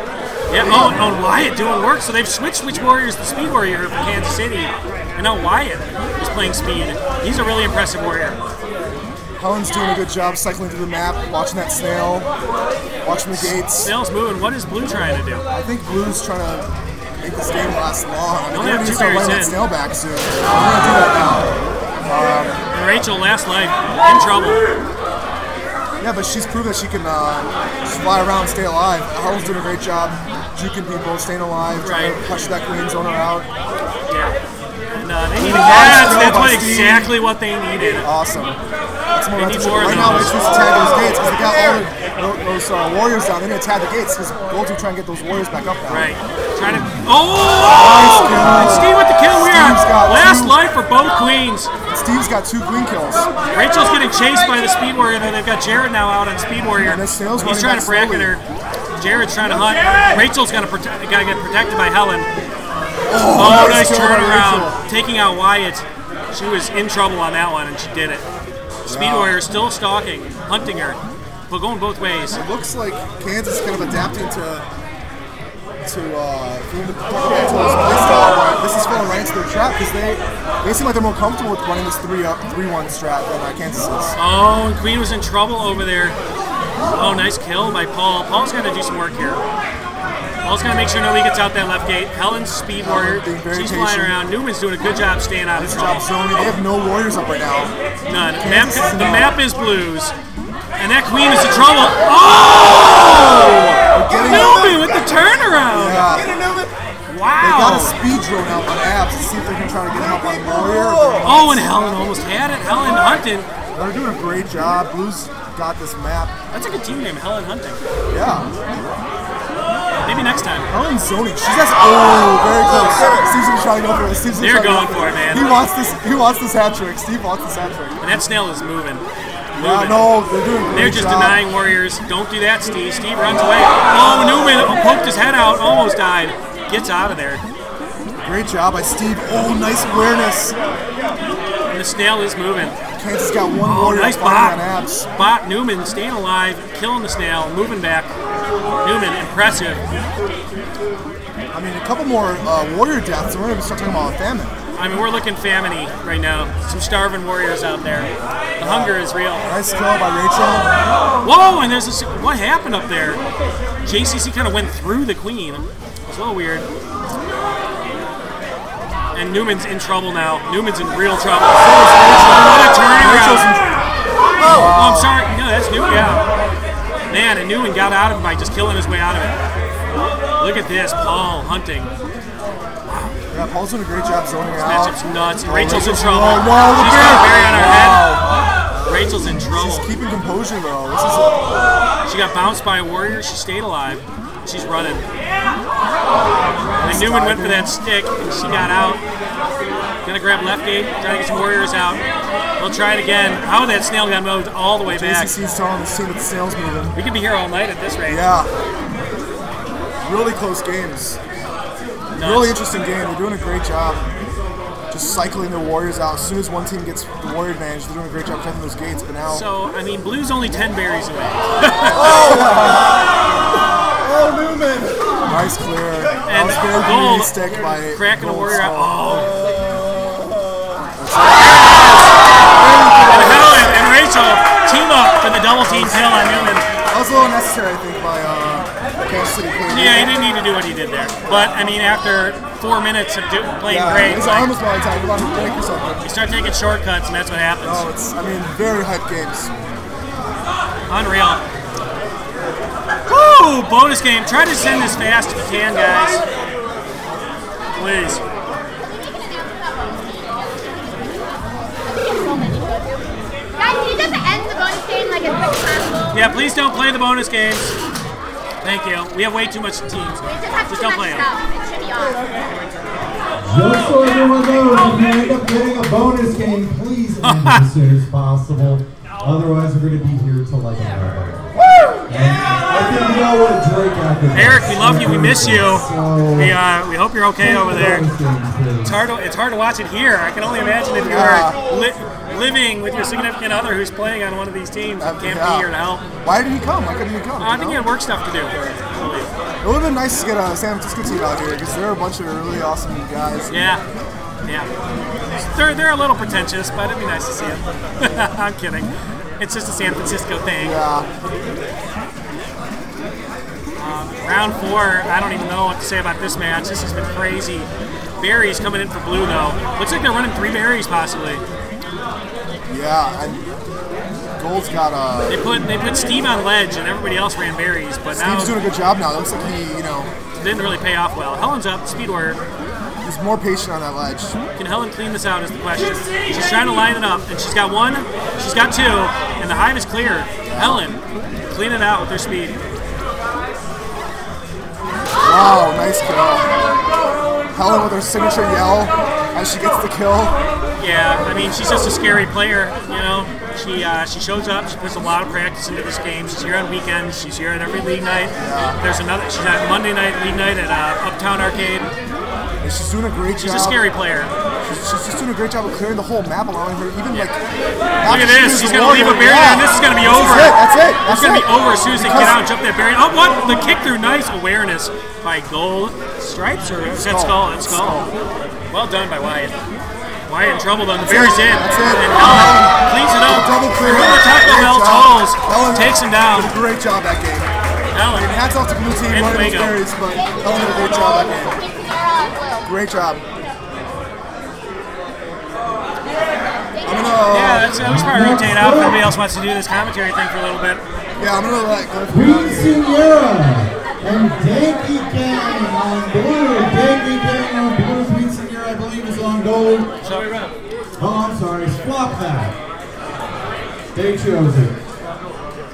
Yeah, oh, oh, Wyatt doing work. So they've switched Switch Warriors to Speed Warrior for Kansas City. And now Wyatt is playing Speed. He's a really impressive warrior. Helen's doing a good job cycling through the map, watching that snail, watching the gates. Snail's moving. What is Blue trying to do? I think Blue's trying to make this game last long. I mean, they're have going to start running that snail back soon. We're going to do that now. And Rachel, last life, in trouble. Yeah, but she's proven that she can uh, fly around and stay alive. Helen's doing a great job juking people, staying alive, trying Right. to push that queen zone her out. Yeah. And uh, they needed that. That's what exactly what they needed. Awesome. That's more They that's need more right now, those. choose to tag those gates because they got all the, those uh, warriors down. They need to tag the gates because Gold's will try and get those warriors back up now. Right. Trying to. Oh! kill. Steve with the kill. We are last two. life for both queens. Steve's got two queen kills. Rachel's getting chased by the Speed Warrior. Though they've got Jared now out on Speed Warrior. And this He's trying to back bracket slowly. her. Jared's trying to hunt. Rachel's gonna protect. Gotta get protected by Helen. Oh, oh nice kill by turnaround, taking out Wyatt. She was in trouble on that one, and she did it. Speed Yeah. Warrior still stalking, hunting her, but going both ways. It looks like Kansas is kind of adapting to to uh, to the play style, but this is falling right into their trap because they they seem like they're more comfortable with running this three up three one strat than uh, Kansas is. Oh, and Queen was in trouble over there. Oh, nice kill by Paul. Paul's got to do some work here. Paul's got to make sure nobody gets out that left gate. Helen's speed warrior. She's flying around. Newman's doing a good job staying out of trouble. job zoning. They have no warriors up right now. None. Map, the map is blues. And that queen is in trouble. Oh! Newman with the turnaround. Yeah. They got a speed drone out on abs to see if they can try to get him up on warrior. Oh, and Helen almost had it. Helen Hunting. They're doing a great job. Blues got this map. That's a good team name, Helen Hunting. Yeah. Maybe next time. Helen zoning. She has oh, very close. Steve's trying to go for it. Steve's They're trying to going go for it, man. He wants this. He wants this hat trick. Steve wants this hat trick. And that snail is moving. Moving. no, they're doing They're just job. denying Warriors. Don't do that, Steve. Steve runs away. Oh, Newman poked his head out, almost died. Gets out of there. Great job by Steve. Oh, nice awareness. And the snail is moving. Kansas got one Oh, warrior nice bot. Bot Newman staying alive, killing the snail, moving back. Newman, impressive. I mean, a couple more uh, warrior deaths, and we're going to start talking about famine. I mean, we're looking famine right now. Some starving warriors out there. The hunger is real. Nice kill by Rachel. Whoa, and there's this. What happened up there? JCC kind of went through the queen. It's a little weird. And Newman's in trouble now. Newman's in real trouble. What a turnaround. Oh, I'm sorry. No, that's Newman. Yeah. Man, and Newman got out of it by just killing his way out of it. Look at this. Paul hunting. Paul's doing a great job zoning out. Matchup's nuts. Rachel's in trouble. Whoa, whoa, look She's got. Berry on her head. Rachel's in trouble. She's keeping composure though. This is a, She got bounced by a warrior. She stayed alive. She's running. And Newman went for that stick, and she got out. Gonna grab lefty, gate, trying to get some warriors out. We'll try it again. How that snail got moved all the way back. JCC's telling this the snail's moving. We could be here all night at this rate. Yeah. Really close games. Nuts. Really interesting game. They're doing a great job. Just cycling their warriors out. As soon as one team gets the warrior advantage, they're doing a great job protecting those gates. But now, So, I mean, Blue's only 10 berries away. oh oh, Newman! Nice clear. And That was very Gold greedy stick by Cracking a warrior out. Oh. And Helen and Rachel team up for the double team kill on Newman. That was a little unnecessary, I think, by uh, Kansas City Queen. Yeah, he didn't need to do what he did there. But I mean, after four minutes of do, playing Yeah, great, his like, arm was probably tight. About to break or something. you start taking shortcuts, and that's what happens. Oh, it's, I mean, very hype games. Unreal. Woo! Bonus game. Try to send this fast if you can, guys. Please. Guys, you just end the bonus game like as possible? Yeah, please don't play the bonus games. Thank you. We have way too much teams. It just has Just too don't play them. It should. Just so everyone knows, if you end up getting a bonus game, please end it as soon as possible. Otherwise, we're going to be here till like 11. And I think we all want to drink after this. Eric, we love you. We miss you. So, We, uh, we hope you're okay over there. bonus games, please. It's hard, to, it's hard to watch it here. I can only imagine if you Yeah. were li- living with your significant other who's playing on one of these teams and can't Yeah. be here to help. Why didn't he come? Why couldn't he come? I think he had work stuff to do. It would have been nice to get a San Francisco team out here because they're a bunch of really awesome guys. Yeah. Yeah. They're, they're a little pretentious, but it'd be nice to see them. I'm kidding. It's just a San Francisco thing. Yeah. Um, round four, I don't even know what to say about this match. This has been crazy. Berries coming in for blue, though. Looks like they're running three berries, possibly. Yeah. And Gold's got a. They put they put Steve on ledge, and everybody else ran berries, but now Steve's doing a good job now. It looks like he, you know, didn't really pay off well. Helen's up, speed warrior. he's more patient on that ledge. Can Helen clean this out is the question. She's trying to line it up, and she's got one, she's got two, and the hive is clear. Helen, clean it out with her speed. Wow, nice kill. Helen with her signature yell as she gets the kill. Yeah, I mean she's just a scary player. You know, she uh, she shows up. She puts a lot of practice into this game. She's here on weekends. She's here at every league night. There's another. She's at Monday night league night at uh, Uptown Arcade. And she's doing a great job. She's a scary player. She's, she's just doing a great job of clearing the whole map, allowing her even like. Look at this. She's gonna leave a barrier, and this is gonna be over. That's it. That's it. It's gonna it. be over as soon as they get out and jump that barrier. Oh, what? The kick through, nice awareness by Gold. Stripes or is that Skull? That's Skull. Well done by Wyatt. Wyatt in trouble though. The barrier's in. That's it. And Helen cleans it up. Double clear. Remember Taco Great Bell tolls. Helen Takes him down. did a great job that game. Helen. Hats off to blue team And running those Fuego. berries, but Helen did a great job that game. Great job. I'm gonna. Yeah, that's, uh, we should probably rotate out if anybody else wants to do this commentary thing for a little bit. Yeah, I'm gonna let Glenn Queen Sierra and Danky Kang on blue. Danky Kang believe, is on gold. Oh, I'm sorry. Swap that. They chose it.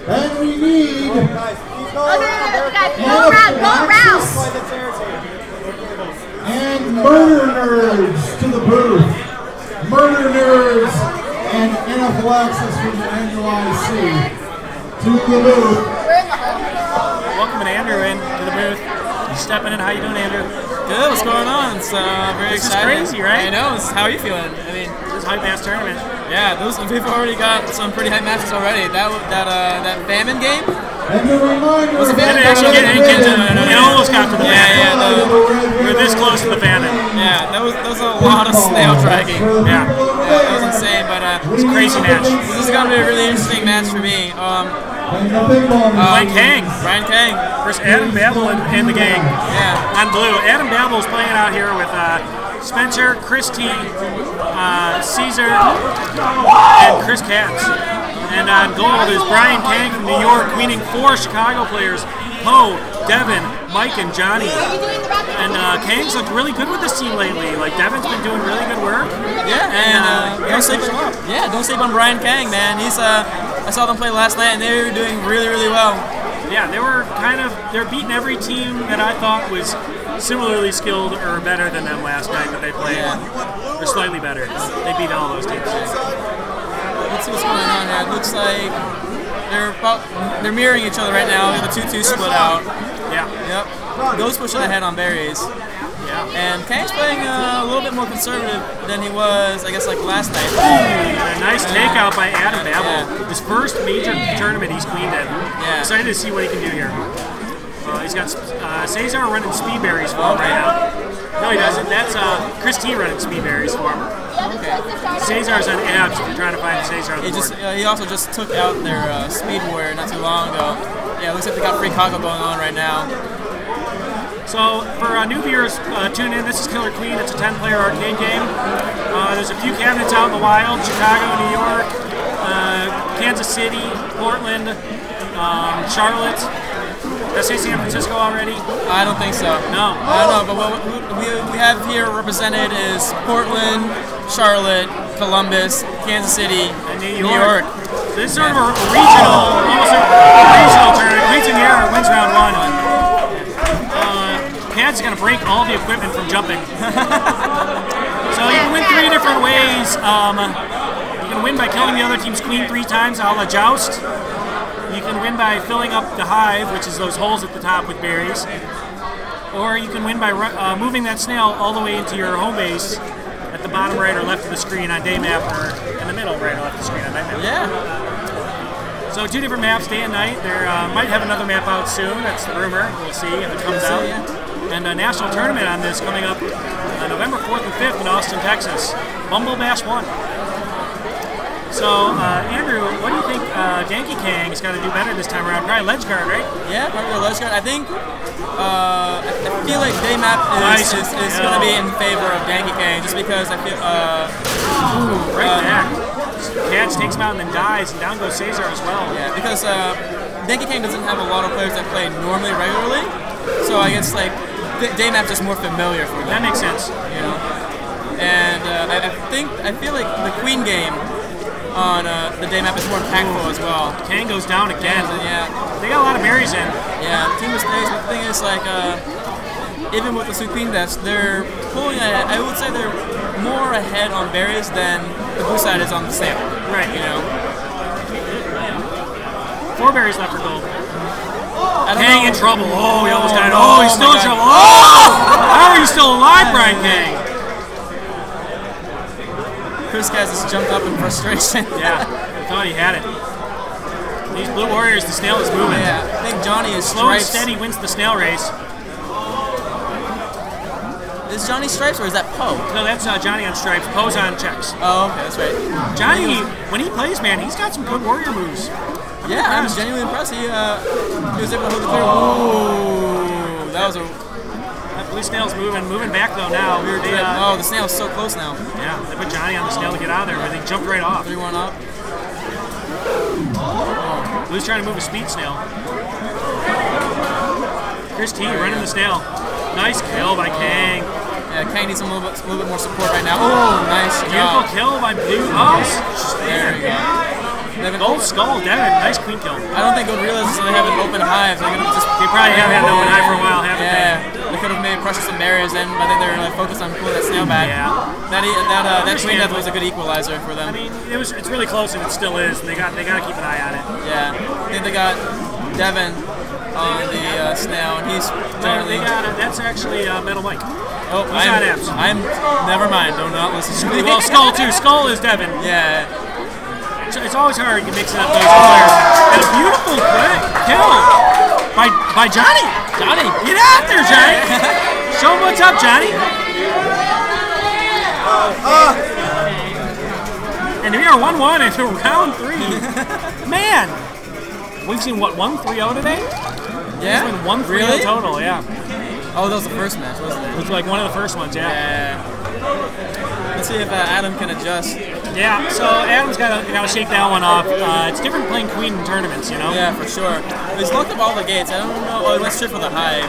And we need Oh, no, no, no, no, guys, go around, go around. and murder nerds to the booth. Murder nerds and anaphylaxis from the NYC to the booth. Welcoming Andrew in to the booth. He's stepping in. How you doing, Andrew? Good, what's going on? It's uh, very This is exciting. crazy, right? I know. How are you feeling? I mean, This high ass tournament. yeah, those we've already got some pretty high matches already. That that uh, that famine game. And the reminder Was it of Famine It actually get, it, gets, it almost got to the Yeah, yeah, the- We're this close to the famine. Yeah, that was that was a lot of snail dragging. Yeah. Yeah, that was insane. But uh, It's a crazy match. this is gonna be a really interesting match for me. Um, And the big one. Mike Kang Brian Kang. versus Adam Babel and, and the gang Yeah. on blue. Adam Babel's playing out here with uh, Spencer, Chris T, uh, Caesar, and Chris Katz. And on gold is Brian Kang from New York, queening four Chicago players: Poe, Devin, Mike, and Johnny. And uh, Kang's looked really good with this team lately. Like Devin's been doing really good work. Yeah, and uh, don't sleep. switch 'em up. Yeah, don't sleep on Brian Kang, man. He's uh, I saw them play last night, and they were doing really, really well. Yeah, they were kind of they're beating every team that I thought was similarly skilled or better than them last night that they played. Or slightly better. They beat all those teams. Let's see what's going on here. It looks like they're about they're mirroring each other right now. The two-two split out. Yeah. Yep. Goes pushing ahead on berries. Yeah. And Kang's playing uh, a little bit more conservative than he was, I guess, like last night. A nice takeout by Adam Babel. His first major tournament he's cleaned in. Yeah. Excited to see what he can do here. Uh, he's got uh, Cesar running speed berries for him right now. No, he doesn't. That's uh, Chris T running speed berries for him. Cesar's on abs if you're trying to find Cesar on the He board. just uh, he also just took out their uh, speed warrior not too long ago. Yeah, looks like they got free Kago going on right now. So for uh, new viewers, uh, tune in. This is Killer Queen. It's a 10-player arcade game. Uh, there's a few cabinets out in the wild: Chicago, New York, uh, Kansas City, Portland, um, Charlotte. Did I say San Francisco already? I don't think so. No. I don't know, but what we, we have here represented is Portland, Charlotte, Columbus, Kansas City, And New New York. York. So this is sort of a regional, almost a regional tournament. Quinceanera wins round one. Uh, Pat's going to break all the equipment from jumping. so you can win three different ways. Um, you can win by killing the other team's queen three times, a la Joust. You can win by filling up the hive, which is those holes at the top with berries. Or you can win by uh, moving that snail all the way into your home base at the bottom right or left of the screen on day map, or in the middle right or left of the screen on night map. Yeah. So two different maps, day and night. There uh, might have another map out soon. That's the rumor. We'll see if it comes out. And a national tournament on this coming up uh, November 4th and 5th in Austin, Texas. Bumble Bash 1. So, uh, Andrew, what do you think uh, Danky Kang is going to do better this time around? Probably ledge guard, right? Yeah, probably ledge guard. I think. Uh, I feel like Daymap Nice. is, is, is going to be in favor of Danky Kang just because I feel. Uh, Right um, back. Cats takes him out and then dies, and down goes Cesar as well. Yeah, because uh, Danky Kang doesn't have a lot of players that play normally regularly, so I guess like D- Daymap's just more familiar for That makes sense. you know. And uh, I, I think I feel like the Queen game on uh, the Daymap is more impactful as well. Kang goes down again. Yeah, They got a lot of berries in. yeah. Team mistakes. But the thing is, like, uh, even with the Queen deaths, they're pulling ahead. I would say they're more ahead on berries than the blue side is on the snail. Right. You know. Four berries left for gold. Kang in trouble. Oh, he almost died. Oh, Oh, he's still in God. trouble. Oh! How are you still alive, Brian Kang? Chris Gaz just jumped up in frustration. Yeah, I thought he had it. These blue warriors, the snail is moving. Yeah, I think Johnny is Slow and steady wins the snail race. Is Johnny stripes or is that Poe? No, that's uh, Johnny on stripes. Poe's on checks. Oh, okay, that's right. Johnny, when he plays, man, he's got some good warrior moves. Yeah, I was genuinely impressed. He, uh, he was able to hold the clear. Ooh, that was a. Blue snail's moving, moving back though now. They, uh, Oh, the snail's so close now. yeah, they put Johnny on the snail to get out of there, but they jumped right off. Three-one up. Blue's trying to move a speed snail. Here's T running the snail. Nice kill by Kang. Yeah, Kang needs some little bit, little bit more support right now. Oh, nice Beautiful job. kill by Blue. Oh, There you go. Devin, Gold skull, Devin. Nice queen kill. I don't think Gold realizes they have an open hive. Gonna just. They probably have had an open eye for a while, haven't Yeah, they could have made pressure some barriers in, but I think they're like focused on pulling that snail back. Yeah. That e- that uh, that queen death was a good equalizer for them. I mean, it was it's really close and it still is. And they got they got to keep an eye on it. Yeah, I think they got Devin on the uh, snail, and he's No, they got it. That's actually uh, Metal Mike. oh, he's I'm, apps. I'm never mind. Do not listen to me. Well, Skull too. Skull is Devin. yeah, It's, it's always hard to mix it up those players. And a beautiful kill by by Johnny. Johnny. Get out there, Johnny. Show him what's up, Johnny. And we are 1 1 into round three. Man, we've seen what, 1 3 0 today? Yeah. It's been 1 3 Really? total, yeah. Oh, that was the first match, wasn't It it? was like one of the first ones, yeah. Yeah. Let's see if uh, Adam can adjust. Yeah, so Adam's got to got to shake that one off. Uh, it's different playing Queen in tournaments, you know? Yeah, for sure. He's locked up all the gates. I don't know. Oh, let's trip for the hive.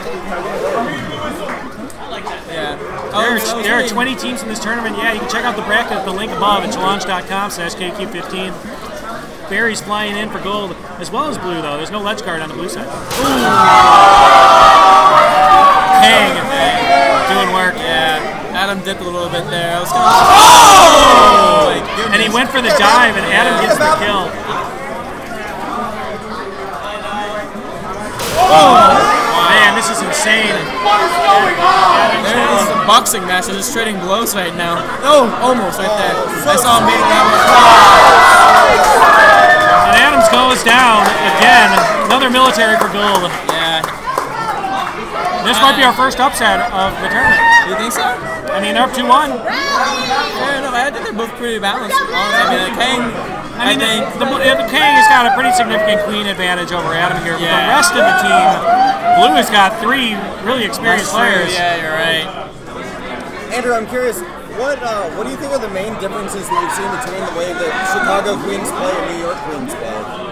Yeah. Oh, There, that are, there are 20 teams in this tournament. Yeah, you can check out the bracket at the link above at challonge.com slash KQ15. Berries flying in for gold, as well as blue, though. There's no ledge guard on the blue side. Kang doing work. Adam dipped a little bit there. I was gonna. Oh! my goodness. And he went for the dive, and Adam gets the kill. Oh! Man, this is insane. There's a boxing match. They're just trading blows right now. Oh, almost right there. I saw him beating that And Adams goes down again. Another military for gold. Yeah. This might be our first upset of the tournament. You think so? I mean, they're up 2 1. Fair enough. I think they're both pretty balanced. I mean, like, Kang I mean, think the, the, the King has got a pretty significant queen advantage over Adam here, but Yeah. the rest of the team, Blue has got three really experienced That's true, players. Yeah, you're right. Andrew, I'm curious, what uh, what do you think are the main differences that you've seen between the way that Chicago Queens play and New York Queens play?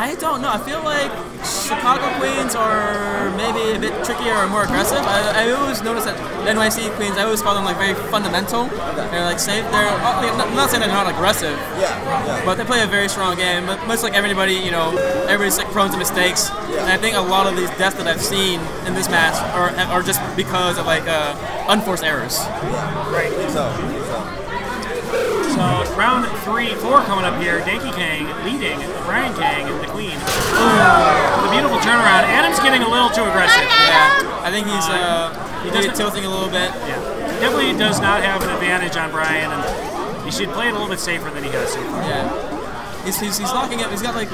I don't know. I feel like Chicago Queens are maybe a bit trickier or more aggressive. I, I always notice that NYC Queens, I always call them like very fundamental. They're like safe. They're uh, I'm not saying they're not aggressive, Yeah, yeah. but they play a very strong game. But much like everybody, you know, everybody's like prone to mistakes. And I think a lot of these deaths that I've seen in this match are, are just because of like uh, unforced errors. I think so. I think so. So round three, four coming up here. Yankee Kang leading Brian Kang, the Queen. Ooh, the beautiful turnaround. Adam's getting a little too aggressive. Yeah, I think he's uh, He maybe doesn't- tilting a little bit. Yeah, definitely does not have an advantage on Brian, and he should play it a little bit safer than he has so far. Yeah. He's, he's, he's knocking up. He's got like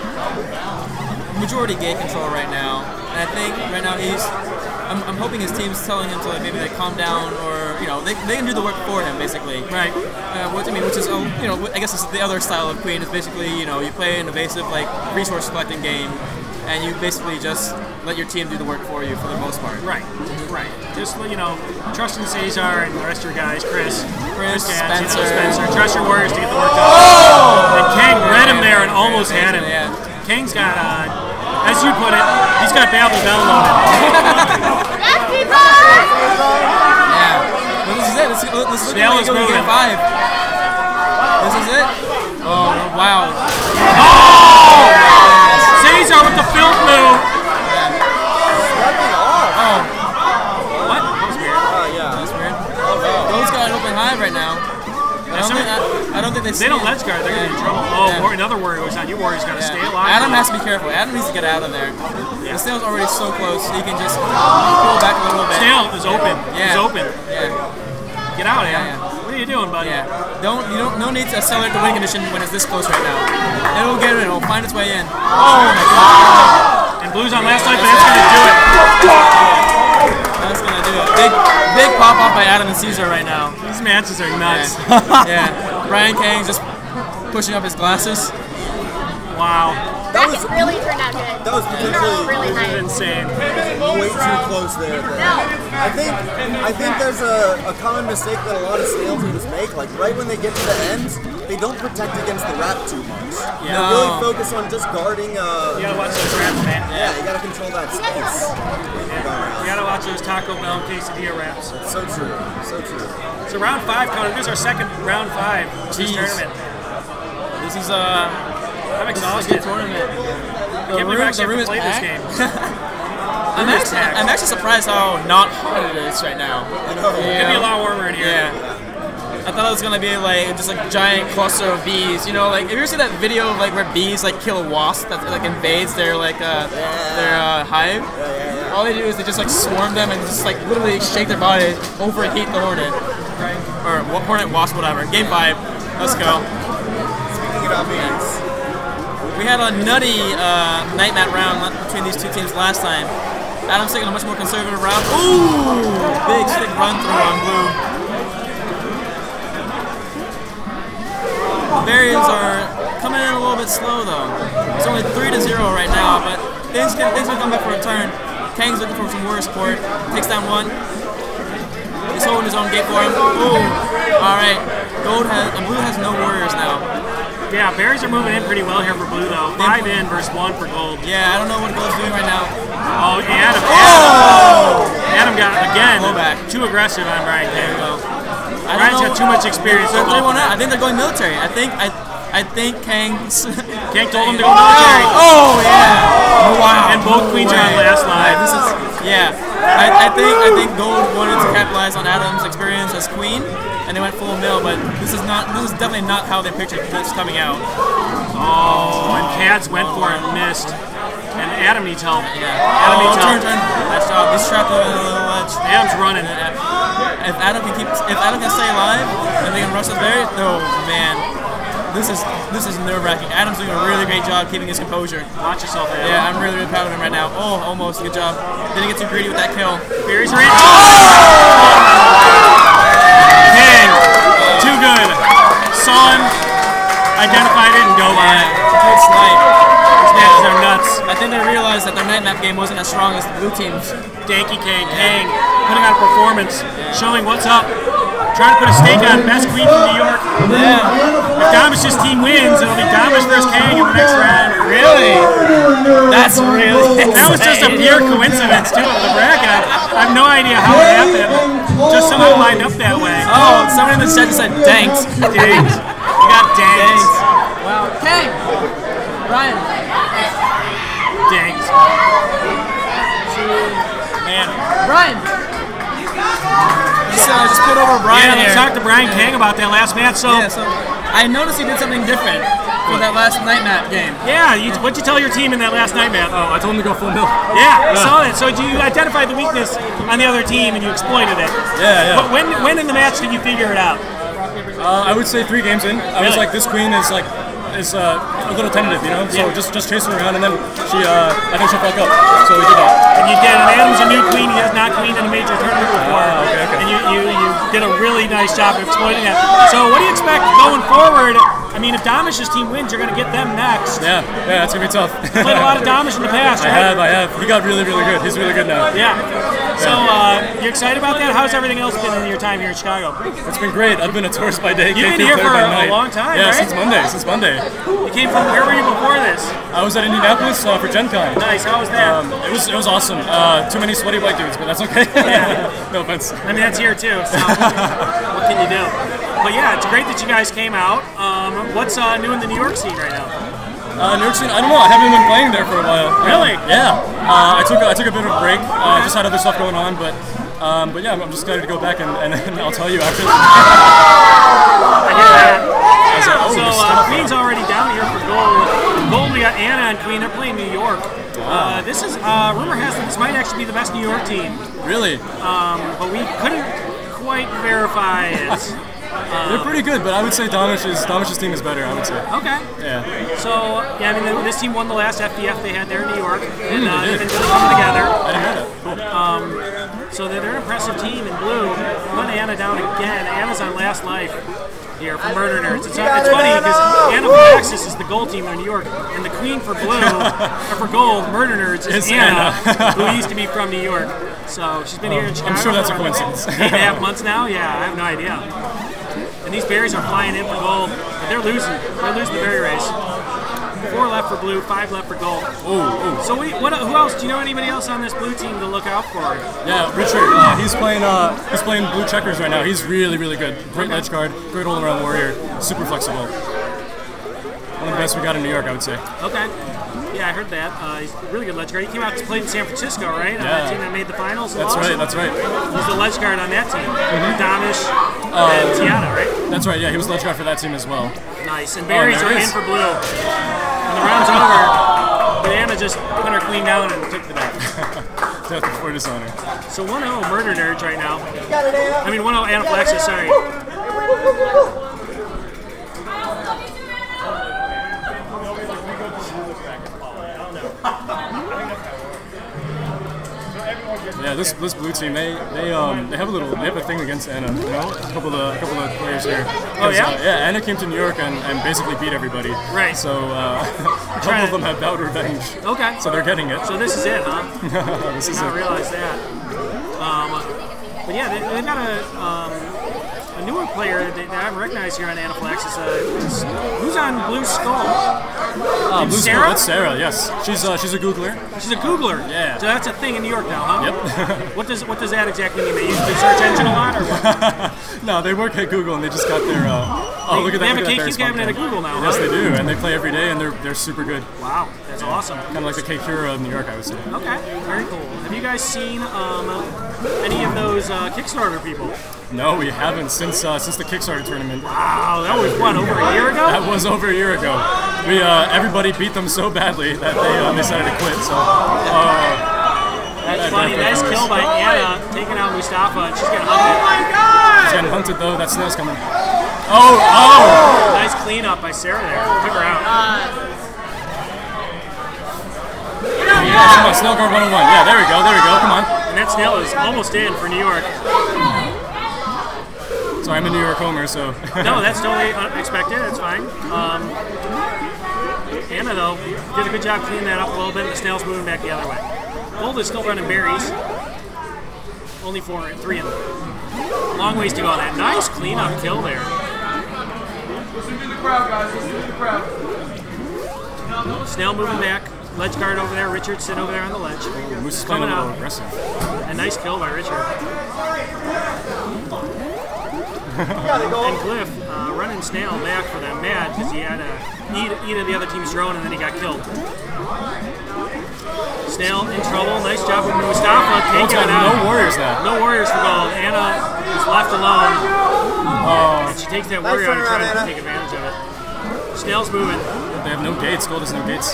majority gate control right now, and I think right now he's. I'm, I'm hoping his team's telling him to like maybe like calm down or you know they, they can do the work for him basically. Right. Uh, what I mean, which is um, you know I guess this is the other style of Queen is basically you know you play an evasive like resource collecting game, and you basically just let your team do the work for you for the most part. Right, right. Just you know, trust in Cesar and the rest of your guys, Chris, Chris, Gans, you know, Spencer. Spencer. Trust your warriors to get the work done. Oh! And Kang read him there and almost had him. Yeah. Kang's got, uh, as you put it, he's got Babel downloaded. Yes, people! Yeah. Well, this is it. This, this is Snail looking is like moving. five. This is it. Oh wow. Oh! Cesar with the field move. Stepping off. Oh, What? That was weird. Oh, yeah. that's weird. Those got an open hive right now. I don't, some- think, I, I don't think they. They don't ledge guard. They're gonna be in trouble. Oh, war- another warrior goes down. You warriors got to Yeah. stay alive. Adam has to be careful. Adam needs to get out of there. The snail's already so close. He can just pull back a little bit. Snail is open. Yeah. He's open. Yeah. Get out, Adam. Yeah, yeah. What are you doing, buddy? Yeah. Don't you don't no need to accelerate the win condition when it's this close right now. It'll get it. It'll find its way in. Oh my god. And Blue's on last life, but that's gonna do it. That's gonna do it. Big big pop off by Adam and Caesar right now. These matches are nuts. yeah. Brian Kang's just pushing up his glasses. wow. That That was really turned out good. that was These are all potentially really This is nice. insane. way too close there. No. I think I think there's a, a common mistake that a lot of snail teams make. Like right when they get to the end, they don't protect against the wrap too much. Yeah. They really focus on just guarding. Uh, You gotta watch those wraps, man. yeah, you gotta control that space. You gotta watch those Taco Bell quesadilla wraps. So true, so true. So round five coming. This is our second round five of this tournament. This is uh I'm this is exhausted. good tournament. I The can't believe room, I actually the room is to play this packed. game. I'm actually. I'm actually surprised how not hot it is right now. I know. It's gonna be a lot warmer in here. Yeah. I thought it was gonna be like just like giant cluster of bees. You know, like have you ever seen that video of like where bees like kill a wasp that like invades their like uh, their uh, hive? All they do is they just like swarm them and just like literally shake their body, overheat the hornet, right? Or wa- hornet wasp, whatever. Game five. Let's go. Speaking about beans, We had a nutty uh, night mat round between these two teams last time. Adam's taking a much more conservative route. Ooh, big stick run through on blue. Berries are coming in a little bit slow though. It's only three to zero right now, but things can things will come back for a turn. Kang's looking for some warrior support. Takes down one. He's holding his own gate for him. Ooh. All right. Gold has uh, blue has no warriors now. Yeah, berries are moving in pretty well here for blue though. Five in versus one for gold. Yeah, I don't know what gold's doing right now. Oh, Adam. Oh! Adam, Adam got again too aggressive on Brian There we go. Don't got too much experience. They're to three go one for out. I think they're going military. I think I I think Kang's Kang told him to go military. Oh yeah! Oh, wow! And both queens are on last line. This is yeah. I, I think I think Gold wanted to capitalize on Adam's experience as queen, and they went full mill. But this is not. This is definitely not how they pictured this coming out. Oh, and Cads went for it and missed. And Adam needs help. Yeah. Adam Oh, needs turn, help. turn. Nice job. He's trapped a little ledge. Adam's running. If Adam can keep, if Adam can stay alive, and they can rush the berry, oh man, this is this is nerve wracking. Adam's doing a really great job keeping his composure. Watch yourself, Adam. Yeah, I'm really, really proud of him right now. Oh, almost. Good job. Didn't get too greedy with that kill. Are in. Kang, too good. Him. identified it and dove on it. Complete snipe. These matches are nuts. I think they realized that their night map game wasn't as strong as the blue team's. Danky Kang Kang putting on a performance, showing what's up. Trying to put a stake on best queen from New York. Yeah. If Damish's team wins, it'll be Damish versus Kang in the next round. Really? That's really. That was just a pure coincidence too of the bracket. I, have no idea how it happened. Just somehow lined up that way. Oh, somebody in the chat said danks. Danks. You got danks. Wow. Kang. Ryan. Danks. Man. Brian. Just, uh, just put over Brian Yeah, here. let's talk to Brian Kang about that last match. So, Yeah, so I noticed he did something different for that last night map game. yeah, you, what'd you tell your team in that last night match? Oh, I told him to go full mill. Yeah, I saw that. So you identified the weakness on the other team and you exploited it. Yeah, yeah. But when when in the match did you figure it out? Uh, I would say three games in. I was like, this queen is like is uh, a little tentative, you know. So Yeah. just just chasing her around, and then she, uh, I think she'll fuck up. So we did that. And you did. And Adam's a new queen. He has not queened in a major tournament before. Ah, okay, okay. And you, you you did a really nice job of exploiting that. So what do you expect going forward? I mean, if Damish's team wins, you're going to get them next. Yeah, yeah, it's gonna be tough. Played a lot of Damish in the past, right? I have, I have. He got really, really good. He's really good now. Yeah. So uh, you excited about that? How's everything else been in your time here in Chicago? It's been great. I've been a tourist by day. You've been here for a night. long time, Yeah, right? since Monday. Since Monday. You came from where were you before this? I was at Indianapolis uh, for Gen Con. Nice. How was that? Um, it was it was awesome. Uh, too many sweaty white dudes, but that's okay. no offense. I mean, that's here too. So what can you do? But yeah, it's great that you guys came out. Um, what's uh, new in the New York scene right now? Uh, New York scene, I don't know. I haven't been playing there for a while. Really? Yeah. Uh, I took a, I took a bit of a break. Uh, just had other stuff going on, but um, but yeah, I'm, I'm just excited to go back and, and, and I'll tell you after. I hear that. I like, oh, So uh. Queen's already down here for gold. Gold, we got Anna and Queen. They're playing New York. Uh, this is uh, rumor has that this might actually be the best New York team, really, but we couldn't quite verify it. they're pretty good, but I would say Damish's team is better. I would say. Okay. Yeah. So yeah, I mean this team won the last FDF they had there in New York, and uh, they they've been really coming together. I didn't know that. Cool. So they're, they're an impressive team in blue. Run Anna down again. Anna's on last life here for Murder Nerds. It's, uh, it's funny because Anaphylaxis is the gold team in New York, and the queen for blue, or for gold, Murder Nerds is It's Anna, Anna. who used to be from New York. So she's been here in Chicago. I'm sure that's a coincidence. Eight and a half months now. Yeah, I have no idea. And these berries are flying in for gold, but they're losing. They're losing the berry race. Four left for blue, five left for gold. Ooh, ooh. So we, what? Who else? Do you know anybody else on this blue team to look out for? Yeah, Richard. Uh, he's playing. Uh, he's playing blue checkers right now. He's really, really good. Great edge guard. Great all-around warrior. Super flexible. One of the best we got in New York, I would say. Okay. Yeah, I heard that. Uh, he's a really good ledge guard. He came out to play in San Francisco, right? On that Yeah. team that made the finals. That's lost? right. That's right. He was the ledge guard on that team. Mm-hmm. Damish Uh, and Tiana, right? That's right. Yeah, he was ledge guard for that team as well. Nice. And berries there are in for blue. And the round's over. Diana just put her queen down and took the back. Death before dishonor. So 1-0 murder nerds right now. I mean 1-0 anaphylaxis, sorry. Yeah, this this blue team they they um they have a little they have a thing against Anna. You know, a couple of a couple of players here. Oh, yeah? Uh, yeah, Anna came to New York and, and basically beat everybody. Right. So uh, a couple of them have vowed revenge. Okay. So they're getting it. So this is it, huh? this Did is not it. realize that. Um, but yeah, they, they've got a, um, a newer player that, that I haven't recognized here on Anaphylaxis. Uh, is- who's on Blue Skull? Uh, Blue Skull, Sarah? That's Sarah. Yes, she's uh, she's a Googler. She's a Googler. Yeah. So that's a thing in New York now, huh? Yep. what does what does that exactly mean? They use the search engine a lot, or what? no, they work at Google and they just got their. Uh, oh, look at that! they have a look at that KQ cabinet at Google now, Yes, huh? they do, and they play every day, and they're they're super good. Wow, that's awesome. Kind of like the K Cura of New York, I would say. Okay, very cool. Have you guys seen um, any of those uh, Kickstarter people? No, we haven't since uh, since the Kickstarter tournament. Wow, that was what over a year ago. That was over a year ago. We uh, everybody beat them so badly that they uh, decided to quit. So uh, That's funny. Nice kill by Anna, taking out Mustafa, and she's getting hunted. she's getting hunted though. That snail's coming. Oh, oh! Nice cleanup by Sarah there. Took her out. Come on, snail guard 101. Yeah, there we go. There we go. Come on. And that snail is almost in for New York. So I'm a New York homer, so. No, that's totally unexpected. That's fine. Um, Anna, though, did a good job cleaning that up a little bit. and The snail's moving back the other way. Gold is still running berries. Only four, three of them. Long ways to go on that. Nice cleanup kill there. Listen to the crowd, guys. Listen to the crowd. Snail moving back. Ledge guard over there. Richard sitting over there on the ledge. Moose is playing a Coming little out. aggressive. A nice kill by Richard. Yeah, they go. And Cliff uh, running Snail back for them, mad because he had to eat, eat of the other team's drone and then he got killed. Snail in trouble. Nice job with Mustafa Gold's taking got it out. no warriors now. No warriors for gold. Anna is left alone. Oh, And she takes that Nice warrior out and tries to take advantage of it. Snail's moving. they have no gates. Gold has no gates.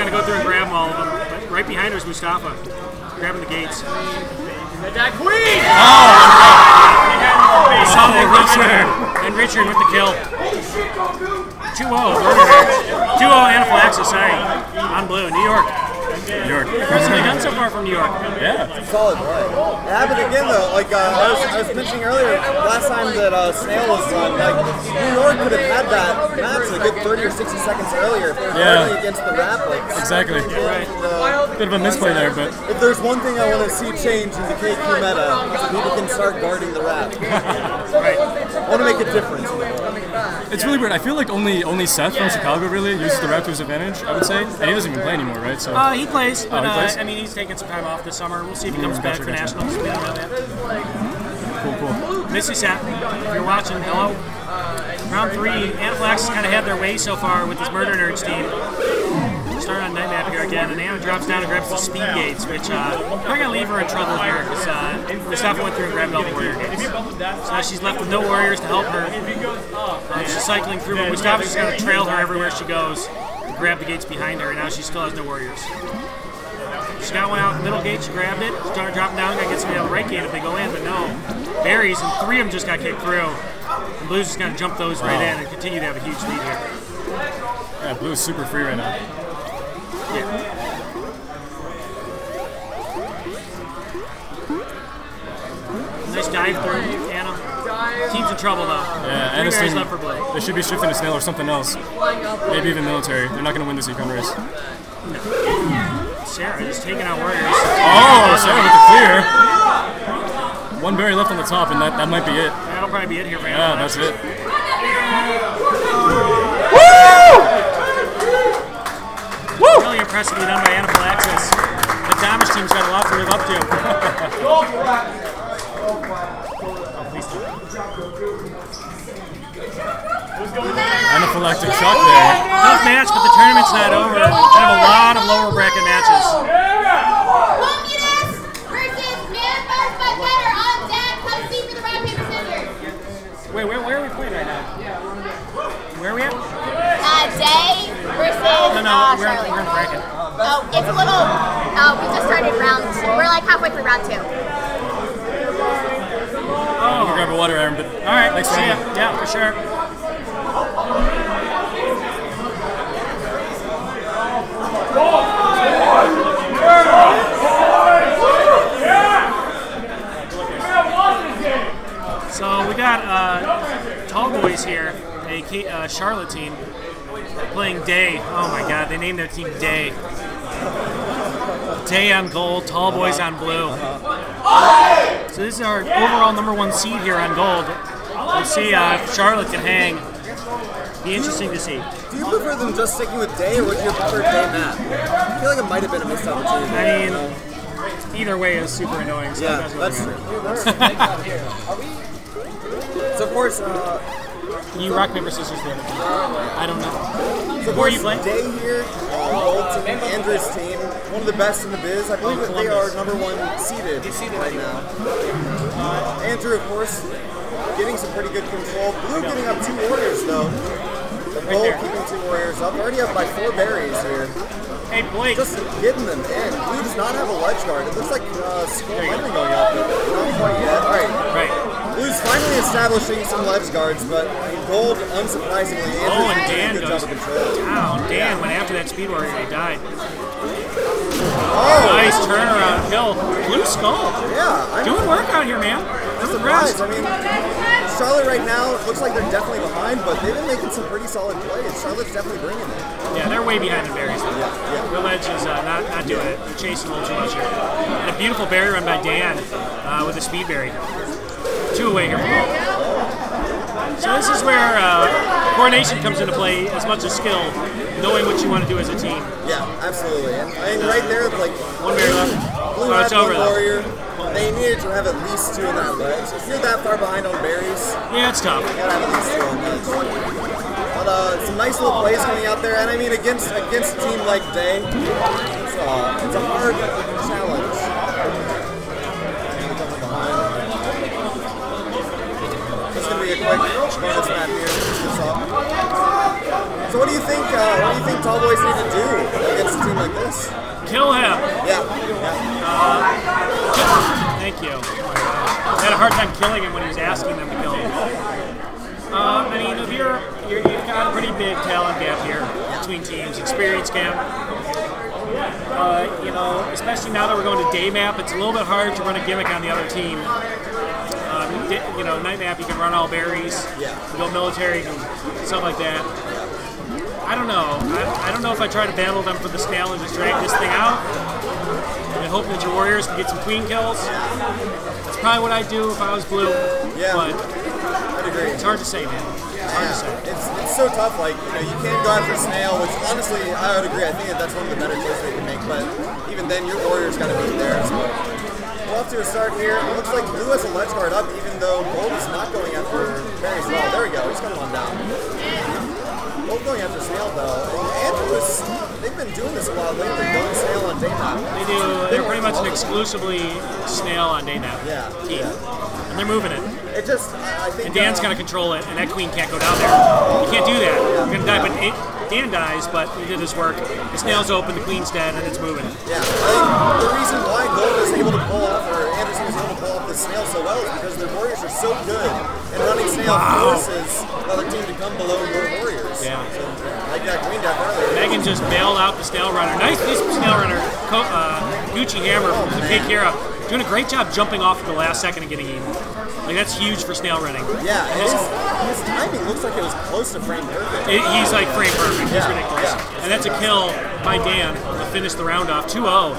Got to go through and grab all of them. But right behind her is Mustafa, grabbing the gates. That queen! Saw that Richard. And Richard with the kill. 2-0. Murder match. 2-0 Anaphylaxis, sorry. On blue, New York. New York. Impressively done so far from New York. Yeah. Solid play. It happened again though. Like uh, I, was, I was mentioning earlier, last time that uh, Snail was run, like New York could have had that match a good 30 or 60 seconds earlier if they were Yeah. against the Rapids. Exactly. Right. Uh, Bit of a misplay there, but if there's one thing I want to see change in the KQ meta, people can start guarding the Rap. Right. I want to make a difference. It's really weird. I feel like only only Seth from Chicago really uses the Raptors advantage. I would say, and he doesn't even play anymore, right? So Uh, he plays, but Oh, he uh. I mean, he's taking some time off this summer. We'll see if he comes Mm, back gotcha, for gotcha. nationals. Cool, cool. Missy Sat, if you're watching, hello. Round three, Anaphylaxis kind of had their way so far with this Murder Nerds team. Start on night map here again, and Anna drops down and grabs the speed gates, which uh, we're gonna leave her in trouble here because uh, Mustafa went through and grabbed all the warrior gates. So now she's left with no warriors to help her. Uh, she's cycling through, but Mustafa's just gonna trail her everywhere she goes, and grab the gates behind her, and now she still has no warriors. She got one out in the middle gate, she grabbed it, started dropping down, gotta get somebody on the right gate if they go in, but no. Berries, and three of them just got kicked through. And Blue's just gonna jump those right in and continue to have a huge lead here. Yeah, Blue's super free right now. Yeah. Nice dive through, Anna. Team's in trouble though. Yeah, Three and this berries team, left for Blue. they should be shifting to snail or something else. Maybe even military. They're not going to win this econ race. Sarah just taking out warriors. Oh, Sarah with the clear. One berry left on the top, and that, that might be it. That'll probably be it here for Anna. Yeah, that's it. Impressively done by Anaphylaxis. The Thomas team's got a lot to live up to. Oh, please don't. Anaphylactic shock there. Tough match, but the tournament's not over. We have a lot of lower bracket matches. Romulas versus Man Buns by Better on deck. Come see for the rock, paper, scissors. Wait, where, where are we playing right now? Where are we at? Uh, Day versus No, no, uh, we're, in- Charlotte. we're in bracket. Oh, it's a little. Uh, we just started round. We're like halfway through round two. I'll go grab a water, Aaron. But All right, Thanks, see ya. Yeah, for sure. So we got uh, Tall Boys here, a K- uh, Charlotte team, playing Day. Oh my God, they named their team Day. Day on gold, Tall Boys on blue. So this is our overall number one seed here on gold. We'll see uh, if Charlotte can hang. Be interesting to see. Do you prefer them just sticking with day, or would you prefer day map? I feel like it might have been a missed opportunity. I mean, either way is super annoying. So Yeah, that's matter. true. so of course, uh, You rock paper scissors the other. I don't know. so Who are you playing? Day here, uh, old team, Andrew's team, one of the best in the biz. I believe that they are number one seeded right now. Uh, Andrew, of course, getting some pretty good control. Blue getting up two orders though. There. keeping two warriors up. Already up by four berries here. Hey Blake, Just getting them in. Blue does not have a ledge guard. It looks like uh, Skull have been going up, but not quite yet. All right. right? Blue's finally establishing some ledge guards, but gold, unsurprisingly, Andrew's Oh, and doing a Dan good goes job of control. down. Dan went after that speed warrior. and He died. Oh, Nice turnaround kill. Blue skull. yeah. I'm, Doing work out here, man. I'm surprised. I mean, Charlotte right now it looks like they're definitely behind, but they've been making some pretty solid plays. Charlotte's definitely bringing it. Yeah, they're way behind the berries. though. yeah. Real Edge is uh, not, not doing it. They're chasing a little too much here. And a beautiful berry run by Dan uh, with a speed berry. Two away here from home. So this is where uh, coordination comes into play as much as skill, knowing what you want to do as a team. Yeah, absolutely. And mean, right there, like One berry left. Blue Oh, it's over though. They needed to have at least two in that ledge. If you're that far behind on berries, Yeah, it's tough. you gotta have at least two on ledge. But uh, some nice little plays coming out there, and I mean against against a team like Day, it's, uh, it's a hard challenge. It's gonna be a quick bonus map here. to finish this off. So what do you think? Uh, what do you think Tall Boys need to do against a team like this? Kill him. Yeah, yeah. Thank you. I had a hard time killing him when he was asking them to kill him. Uh, I mean, if you're, you're, you've got a pretty big talent gap here between teams, experience gap. Uh, you know, especially now that we're going to day map, it's a little bit hard to run a gimmick on the other team. Um, you know, night map, you can run all berries, Yeah. go military, and stuff like that. I don't know. I, I don't know if I try to battle them for the snail and just drag this thing out and hope that your warriors can get some queen kills. That's probably what I'd do if I was blue. Yeah. But I'd agree. it's hard to say, man. It's hard to say. It's, it's so tough. Like you know, you can go after snail, which honestly I would agree. I think that that's one of the better choices they can make. But even then, your warrior's got to be there. So we're off to start here. It looks like blue has a ledge guard up, even though gold is not going after at all. There we go. He's coming on down. Gold going after snail though. And Andrews, they've been doing this a while lately, going snail on day map. They do. They're pretty much an exclusively snail on day map Yeah, team, yeah. and they're moving it. It just, I think. And Dan's uh, got to control it, and that queen can't go down there. You can't do that. You're gonna die, but it, Dan dies, but he did his work. The snail's open, the queen's dead, and it's moving. Yeah, I think the reason why Gold was able to pull off, or Anderson was able to pull off the snail so well is because their warriors are so good, and running snail forces the other team to come below your warriors. Yeah. So, like that green death earlier. Megan just bailed out the snail runner. Nice, nice snail runner. Co- uh, Gucci Hammer from the Big Hero. Doing a great job jumping off at the last second and getting in. Like, that's huge for snail running. Yeah, and His- his, his timing looks like it was close to frame perfect. It, he's like frame perfect. He's Yeah, ridiculous. yeah. And that's a kill by Dan to finish the round off 2 0.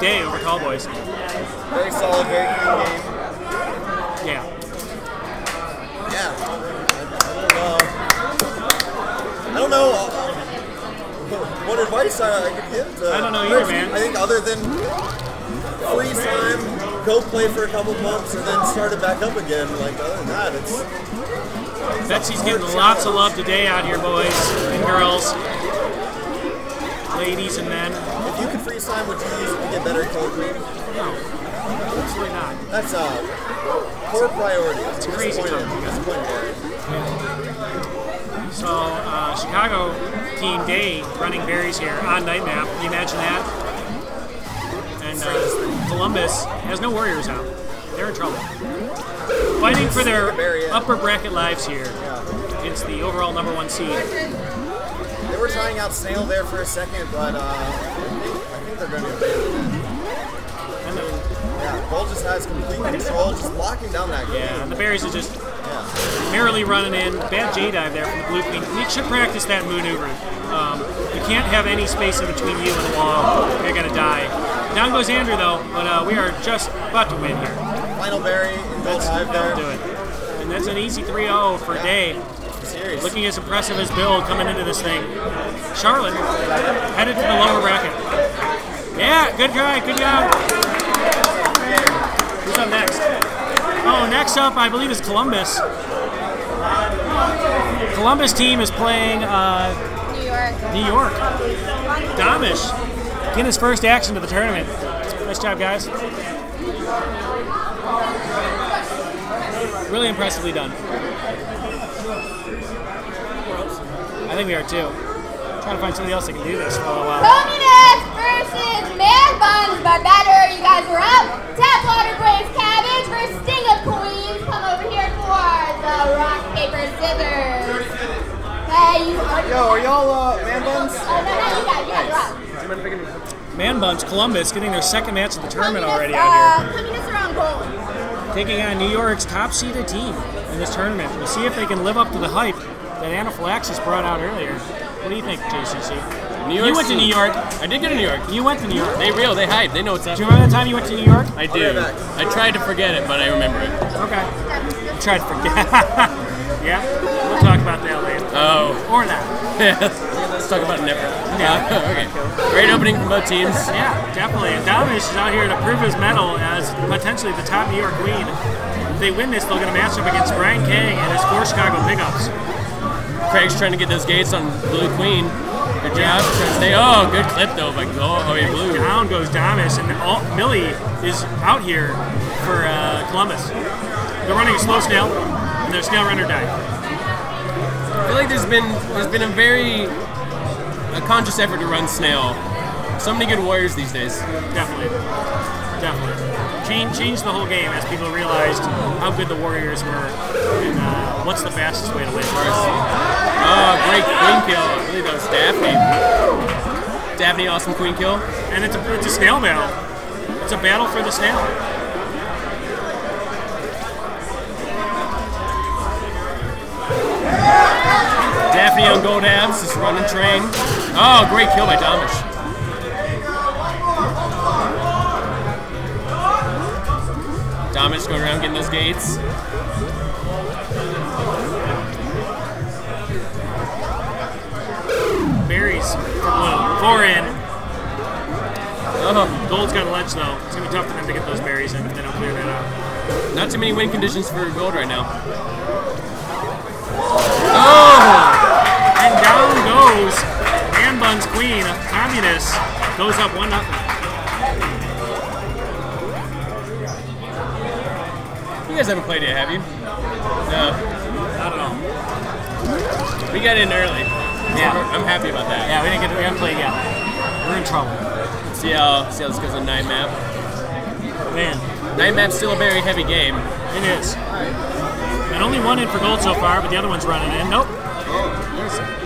Day over Cowboys. Very solid, very clean game. Yeah. Yeah. I don't know. I don't know. uh, What advice I I could give to I don't know either, man. I think other than free time, go play for a couple months, and then start it back up again. Like other than that, it's Betsy's getting lots of love today out here, boys and girls, ladies and men. if you could freeze time, would you use it to get better at Killer Queen? No, absolutely not. That's a core priority. It's crazy disappointing. time. So, uh, Chicago Team Day running berries here on night map. Can you imagine that? And uh, Columbus has no warriors out. They're in trouble. Fighting for their upper bracket lives here against the overall number one seed. They were trying out Snail there for a second, but uh, I, think, they're going to abandon it. And the, Yeah, Gold just has complete control, just locking down that game. yeah, and the berries are just. Merrily running in. Bad J dive there from the blue queen. You should practice that maneuver. Um, you can't have any space in between you and the wall. You're gonna die. Down goes Andrew though, but uh, we are just about to win here. Final berry in Gold That's that'll there. do it. And that's an easy 3-0 for Day. Serious. Looking as impressive as Bill coming into this thing. Charlotte headed to the lower bracket. Yeah, good try, good job. Who's up next? Oh, next up, I believe, is Columbus. Columbus team is playing uh, New York. New York. Domish getting his first action to the tournament. Nice job, guys. Really impressively done. I think we are too. Trying to find somebody else that can do this for a while. Versus Man Buns, but better. You guys are up. Tap Water Blaze Cabbage versus Sting of Queens. Come over here for the rock, paper, scissors. Hey, you are. Yo, are y'all uh, man buns? Oh, no, no, you got, you got, you're. Man Buns, Columbus getting their second match of the tournament Communists, already out here. uh, communists are on gold. taking on New York's top seeded team in this tournament. We'll see if they can live up to the hype that Anaphylaxis brought out earlier. What do you think, JCC? New York you went to New York. I did go to New York. You went to New York. They real. They hype. They know what's up. Do you remember the time you went to New York? I do. I tried to forget it, but I remember it. Okay. Tried to forget. yeah, we'll talk about that later. Oh. Or not. Let's talk about it never. Yeah. Uh, okay. Great opening from both teams. Yeah, definitely. And Dominis is out here to prove his mettle as potentially the top New York queen. If they win this, they'll get a matchup against Brian Kang and his four Chicago pickups. Craig's trying to get those gates on Blue Queen. Good job. Trying to stay. Oh, good clip though by Gold. Oh, yeah, Blue. Down goes Domis, and all, Millie is out here for uh, Columbus. They're running a slow snail, and their snail runner died. I feel like there's been there's been a very a conscious effort to run snail. So many good warriors these days. Definitely. Definitely. Change, changed the whole game as people realized how good the Warriors were and uh, what's the fastest way to win. Oh, great queen kill. I believe that was Daphne. Daphne, awesome queen kill. And it's a, it's a snail battle. It's a battle for the snail. Daphne on gold abs, just running train. Oh, great kill by Damish. Damish going around getting those gates. Berries for uh, blue. Four in. Oh, Gold's got a ledge though. It's gonna be tough for them to get those berries in if they don't clear that out. not too many win conditions for gold right now. Oh! And down goes Anbun's queen, communist, goes up one nothing. You guys haven't played yet, have you? No. Not at all. We got in early. Yeah. I'm happy about that. Yeah, we didn't get we haven't played yet. We're in trouble. See how see how this goes on night map. Man, Night map's still a very heavy game. it is. And only one in for gold so far, but the other one's running in. Nope.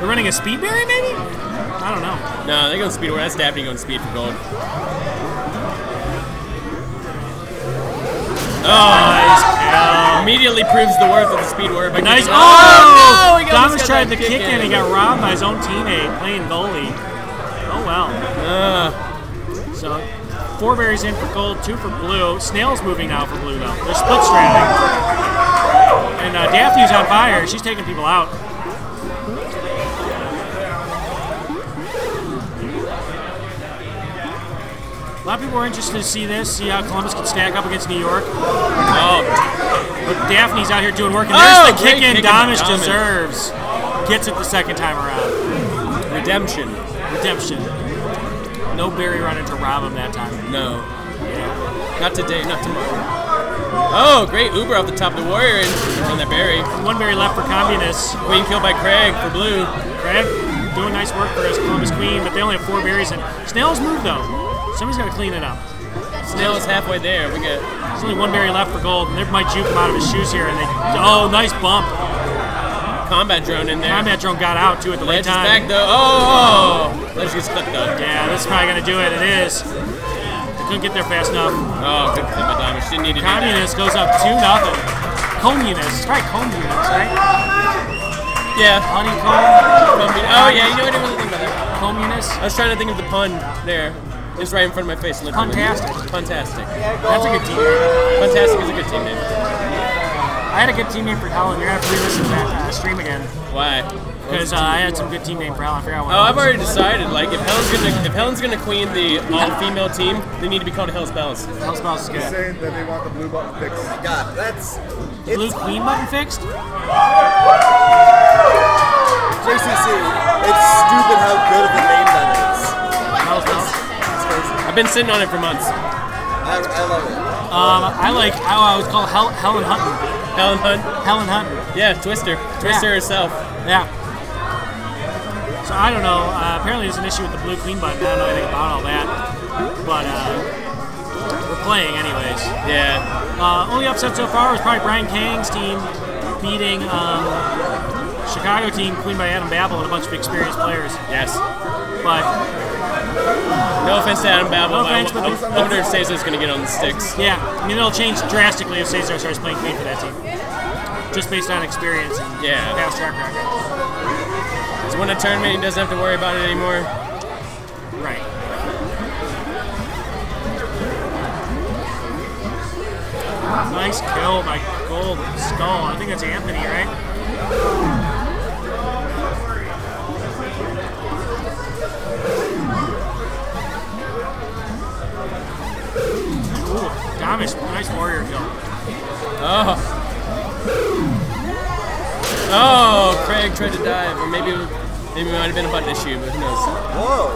We're running a speed berry maybe? I don't know. No, they're going speed. That's Daphne going speed for gold. Oh, Immediately proves the worth of the speed word by nice. kicking- Oh, no! Thomas tried that the kick in. He got robbed by his own teammate playing goalie. Oh well. Uh, So four berries in for gold, two for blue. Snail's moving now for blue though. They're split stratting. And uh, Daphne's on fire. She's taking people out. A lot of people are interested to see this, see how Columbus can stack up against New York. oh, But Daphne's out here doing work, and Oh, there's the kick in Domish deserves. Gets it the second time around. redemption. Redemption. No berry running to rob him that time. No. Not today, not tomorrow. Oh, great Uber off the top of the warrior and on that berry. One berry left for Communists. Queen killed by Craig for blue. Craig doing nice work for his Columbus Queen, but they only have four berries. And Snail's move, though. Somebody's got to clean it up. Snail is halfway there. We get There's only one berry left for gold, and they might juke him out of his shoes here. And they, oh, nice bump. combat drone in there. Combat drone got out too at the Ledge late time. back though. Oh, oh. Ledge gets clipped though. Yeah, this is probably gonna do it. It is. They couldn't get there fast enough. Oh, good clip by Damish. Didn't need to. Communist goes up two nothing. Communist, it's probably communist, right? Yeah. Honeycomb. Oh yeah, you know what I didn't really think about that. Communist. I was trying to think of the pun there. It's right in front of my face. literally. Puntastic. Fantastic. That's a good team name. Fantastic is a good team name. I had a good team name for Helen. You're gonna have to re-listen to that uh, stream again Why? because uh, I had some good team name for Helen. I forgot what. Oh, it I've already decided. Like, if Helen's gonna if Helen's gonna queen the all-female team, they need to be called Hell's Bells. Hell's Bells is good. Saying that they want the blue button fixed. Oh my God, that's Blue Queen button fixed. Been sitting on it for months. I, I love it. Um, I like. I, I was called Hel- Helen Hutton. Helen Hunt. Helen Hutton. Yeah, Twister. Twister Yeah. herself. Yeah. So I don't know. Uh, apparently, there's an issue with the blue queen button. I don't know anything about all that, but uh, we're playing anyways. Yeah. Uh, only upset so far was probably Brian Kang's team beating um, Chicago team, Queen by Adam Babel, and a bunch of experienced players. Yes. But No offense to Adam Babel, No but I offense, but I the- wonder if Cesar's going to get on the sticks. Yeah, I mean it'll change drastically if Cesar starts playing Queen for that team. Just based on experience and Yeah. past track record. He's won a tournament, he doesn't have to worry about it anymore. Right. Nice kill by Gold Skull. I think that's Anthony, right? Ooh, Damish, nice warrior kill. Oh. Oh, Craig tried to dive, or maybe maybe it might have been a button issue, but who knows? Whoa.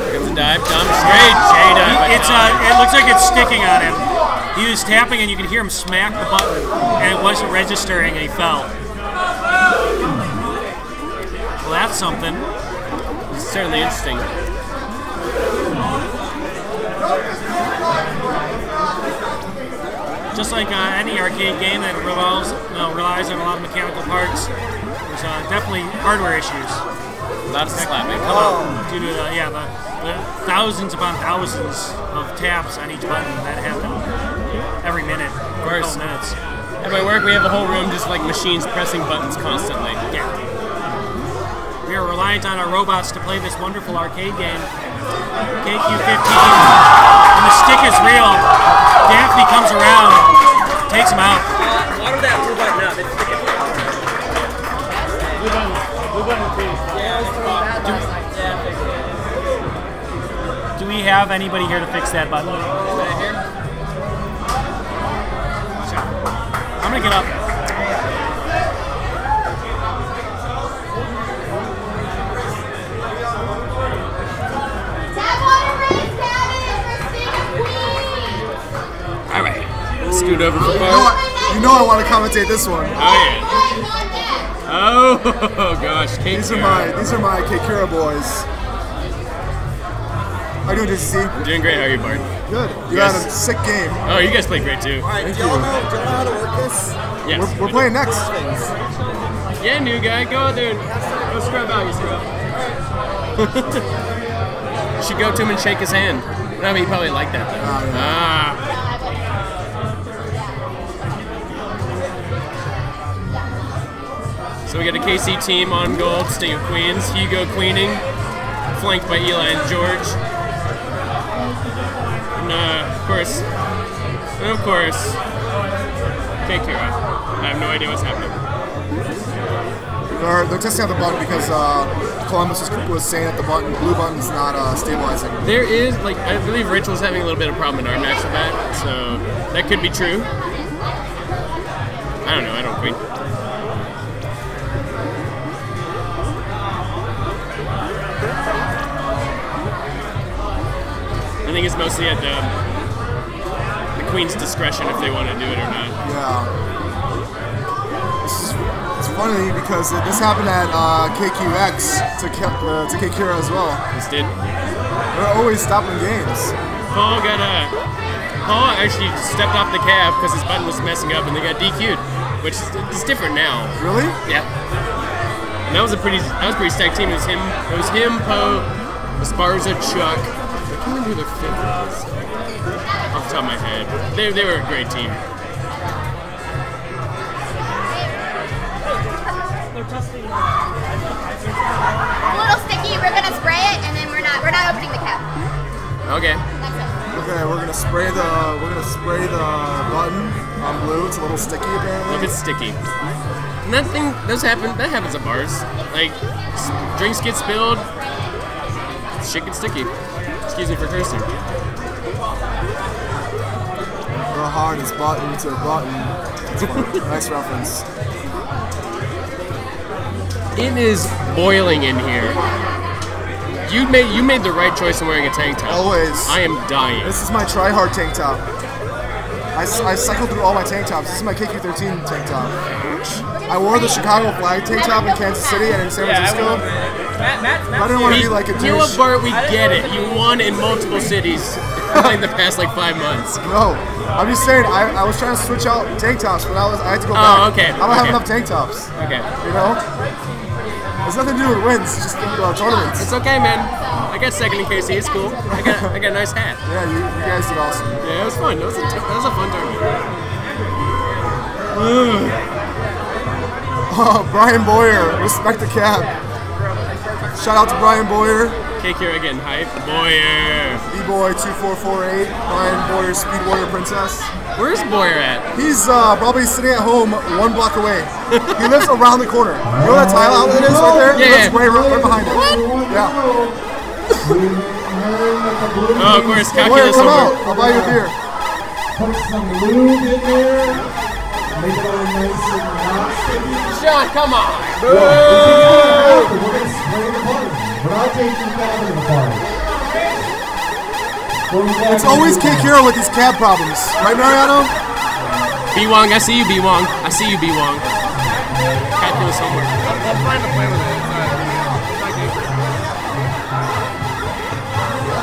Here comes a dive. Dom straight J dive. It's Dom. uh, it looks like it's sticking on him. He was tapping, and you could hear him smack the button, and it wasn't registering, and he fell. Well, that's something. It's certainly interesting. Just like uh, any arcade game that revolves, you know, relies on a lot of mechanical parts, there's uh, definitely hardware issues. A lot of slapping. Come on, due to the, yeah, the, the thousands upon thousands of taps on each button that happen every minute, of course. minutes. At my work, we have a whole room just like machines pressing buttons constantly. Yeah. We are reliant on our robots to play this wonderful arcade game. KQ15. And the stick is real. Daphne comes around, takes him out. Water that blue button up. It's sticking. Blue button. Blue button, please. Yeah, Do we have anybody here to fix that button? I'm gonna get up. Scoot over for You know, I, you know I want to commentate this one. Oh yeah. Boys. Oh gosh. Kate These are my these are my Kekira boys. How you doing, JCC? Doing great. How are you, Bart? Good. You Yes. had a sick game. Oh, you guys played great too. All right, do y'all know, do y'all know how to work this? Yes. We're, we're playing next. Yeah, new guy. Go out there and go scrub out, you scrub. you should go to him and shake his hand. I mean, he probably like that though. Ah. So we got a KC team on gold, Sting of Queens, Hugo queening, flanked by Eli and George. And uh, of course, and of course, K Kira. I have no idea what's happening. They're, they're testing out the button because uh, Columbus was, was saying that the button, blue button's not uh, stabilizing. There is, like, I believe Rachel's having a little bit of problem in our match with that, so that could be true. I don't know, I don't queen. I think it's mostly at the, the queen's discretion if they want to do it or not. Yeah. It's funny because this happened at uh, KQX to, uh, to Kekira as well. This did. They're always stopping games. Paul got a. Paul actually stepped off the cab because his button was messing up and they got DQ'd, which is it's different now. Really? Yeah. And that was a pretty that was a pretty stacked team. It was him it was him, Poe, Esparza, Chuck. I can't remember who their fifth was. Off the top of my head. They, they were a great team. A little sticky. We're gonna spray it, and then we're not we're not opening the cap. Okay. That's it. Okay, we're gonna spray the we're gonna spray the button on blue. It's a little sticky Look, apparently. it's sticky. And that thing does happen that happens at bars. Like drinks get spilled, shit gets sticky. Excuse me for cursing. The hardest button to button. It's funny. nice reference. It is boiling in here. You made you made the right choice in wearing a tank top. Always. I am dying. This is my try hard tank top. I cycled through all my tank tops. This is my KQ13 tank top. I wore the Chicago flag tank top in Kansas City and in San Francisco. Matt, Matt, I didn't want to be like a You know. Bart? We get it. You won in multiple cities in the past like five months. No, I'm just saying. I, I was trying to switch out tank tops, but I was I had to go Oh, back. okay, I don't have enough tank tops. Okay. You know. It's nothing to do with wins, it's just uh, tournaments. It's okay, man. I got second in KC. It's cool. I got I got a nice hat. Yeah, you, you guys did awesome. Yeah, it was fun. It was a, t- that was a fun tournament. Uh, Brian Boyer, respect the cab. Shout out to Brian Boyer, Cake here again, hype. Boyer. B-Boy 2448, Brian Boyer, Speed Warrior Princess. Where's Boyer at? He's uh, probably sitting at home one block away. He lives around the corner. You know that tile outlet is right there? He Yeah. lives right, right, right behind it. Yeah. Oh, of course, Boyer, calculus come over. out. I'll buy you a beer. Put some lube in there. Make it all nice and not sticky. Sean, come on. We're gonna spray the party. We're not taking that in the party. It's always K Kiro with these cab problems. Right, Mariano? B Wong, I see you, B Wong. I see you, B Wong. Calculus homework. I'm trying to play with it.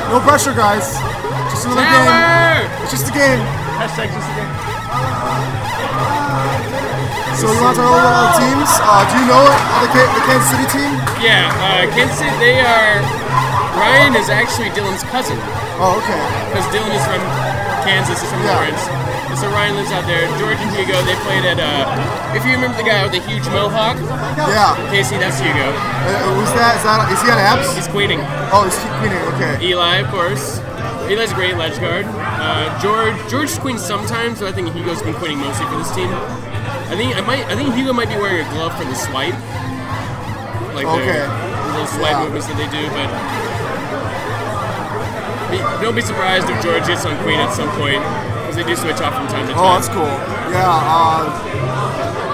No pressure, guys. Just another game. It's just a game. Hashtag just a game. So you want to talk a little about the teams? Uh, do you know the, K- the Kansas City team? Yeah, uh, Kansas City, they are. Ryan is actually Dylan's cousin. Oh, okay. Because Dylan is from Kansas, he's from Yeah. Lawrence. And so Ryan lives out there. George and Hugo, they played at, uh, if you remember the guy with the huge mohawk, Yeah. Casey, that's Hugo. Uh, who's that? Is that? Is he on abs? He's queening. Oh, he's queening. Okay. Eli, of course. Eli's a great ledge guard. Uh, George, George queens sometimes, but I think Hugo's been queening mostly for this team. I think I might. I think Hugo might be wearing a glove for the swipe, like Okay. the, the little slide Yeah. movements that they do. But be, don't be surprised if George hits on queen at some point, because they do switch off from time to time. Oh, that's cool. Yeah. Uh,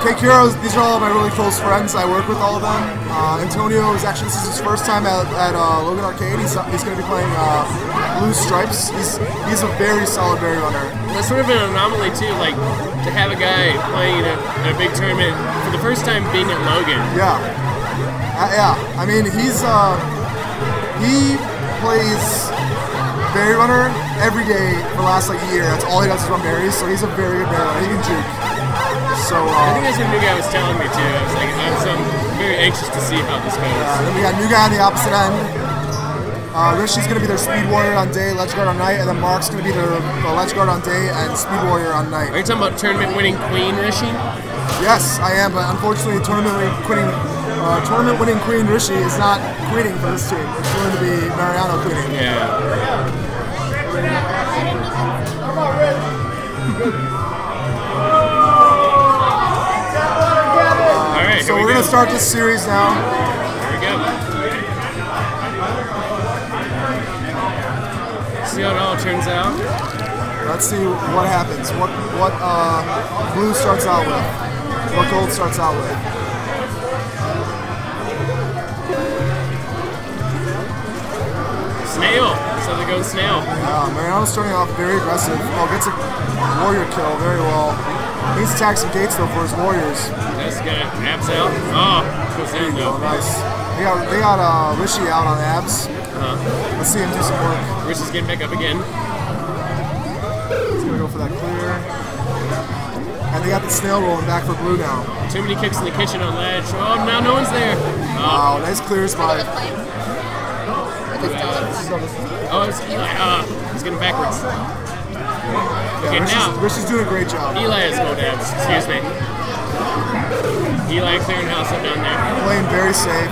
these are all my really close friends. I work with all of them. Uh, Antonio is actually this is his first time at, at uh, Logan Arcade. He's, he's going to be playing uh, Blue Stripes. He's he's a very solid berry runner. That's sort of an anomaly too, like to have a guy playing in a, in a big tournament for the first time being at Logan. Yeah. Uh, yeah. I mean, he's uh, he plays berry runner every day for the last like year. That's all he does is run berries. So he's a very good berry runner. He can juke. So I uh, think that's what new guy was telling me too. I was like, I'm, so I'm very anxious to see how this goes. uh, then we got new guy on the opposite end. Uh, Rishi's gonna be their speed warrior on day, ledge guard on night, and then Mark's gonna be their uh, ledge guard on day and speed warrior on night. Are you talking about tournament winning Queen Rishi? Yes, I am, but unfortunately, tournament winning, uh, tournament winning Queen Rishi is not queening for this team. It's going to be Mariano queening. Yeah. All right, So we're we gonna start this series now. Here we go. See how it all turns out. Let's see what happens. What what uh, blue starts out with. What gold starts out with. Snail. So they're going snail. Uh, Mariano's starting off very aggressive. Oh, gets a warrior kill very well. Needs to attack some gates though for his warriors. That's gonna abs out. Oh, goes There down you go, though. nice. They got they got uh, Rishi out on abs. Uh-huh. Let's see him do some work. Rich is getting back up again. He's gonna go for that clear. And they got the snail rolling back for blue now. Too many kicks in the kitchen on ledge. Oh, now no one's there. Oh, Wow, nice clears by. Oh it's Eli. Uh, he's getting backwards. Yeah, Okay, Rishi's, now. Rishi's doing a great job. Eli is going abs. Excuse me. Eli clearing house up down there. Playing very safe.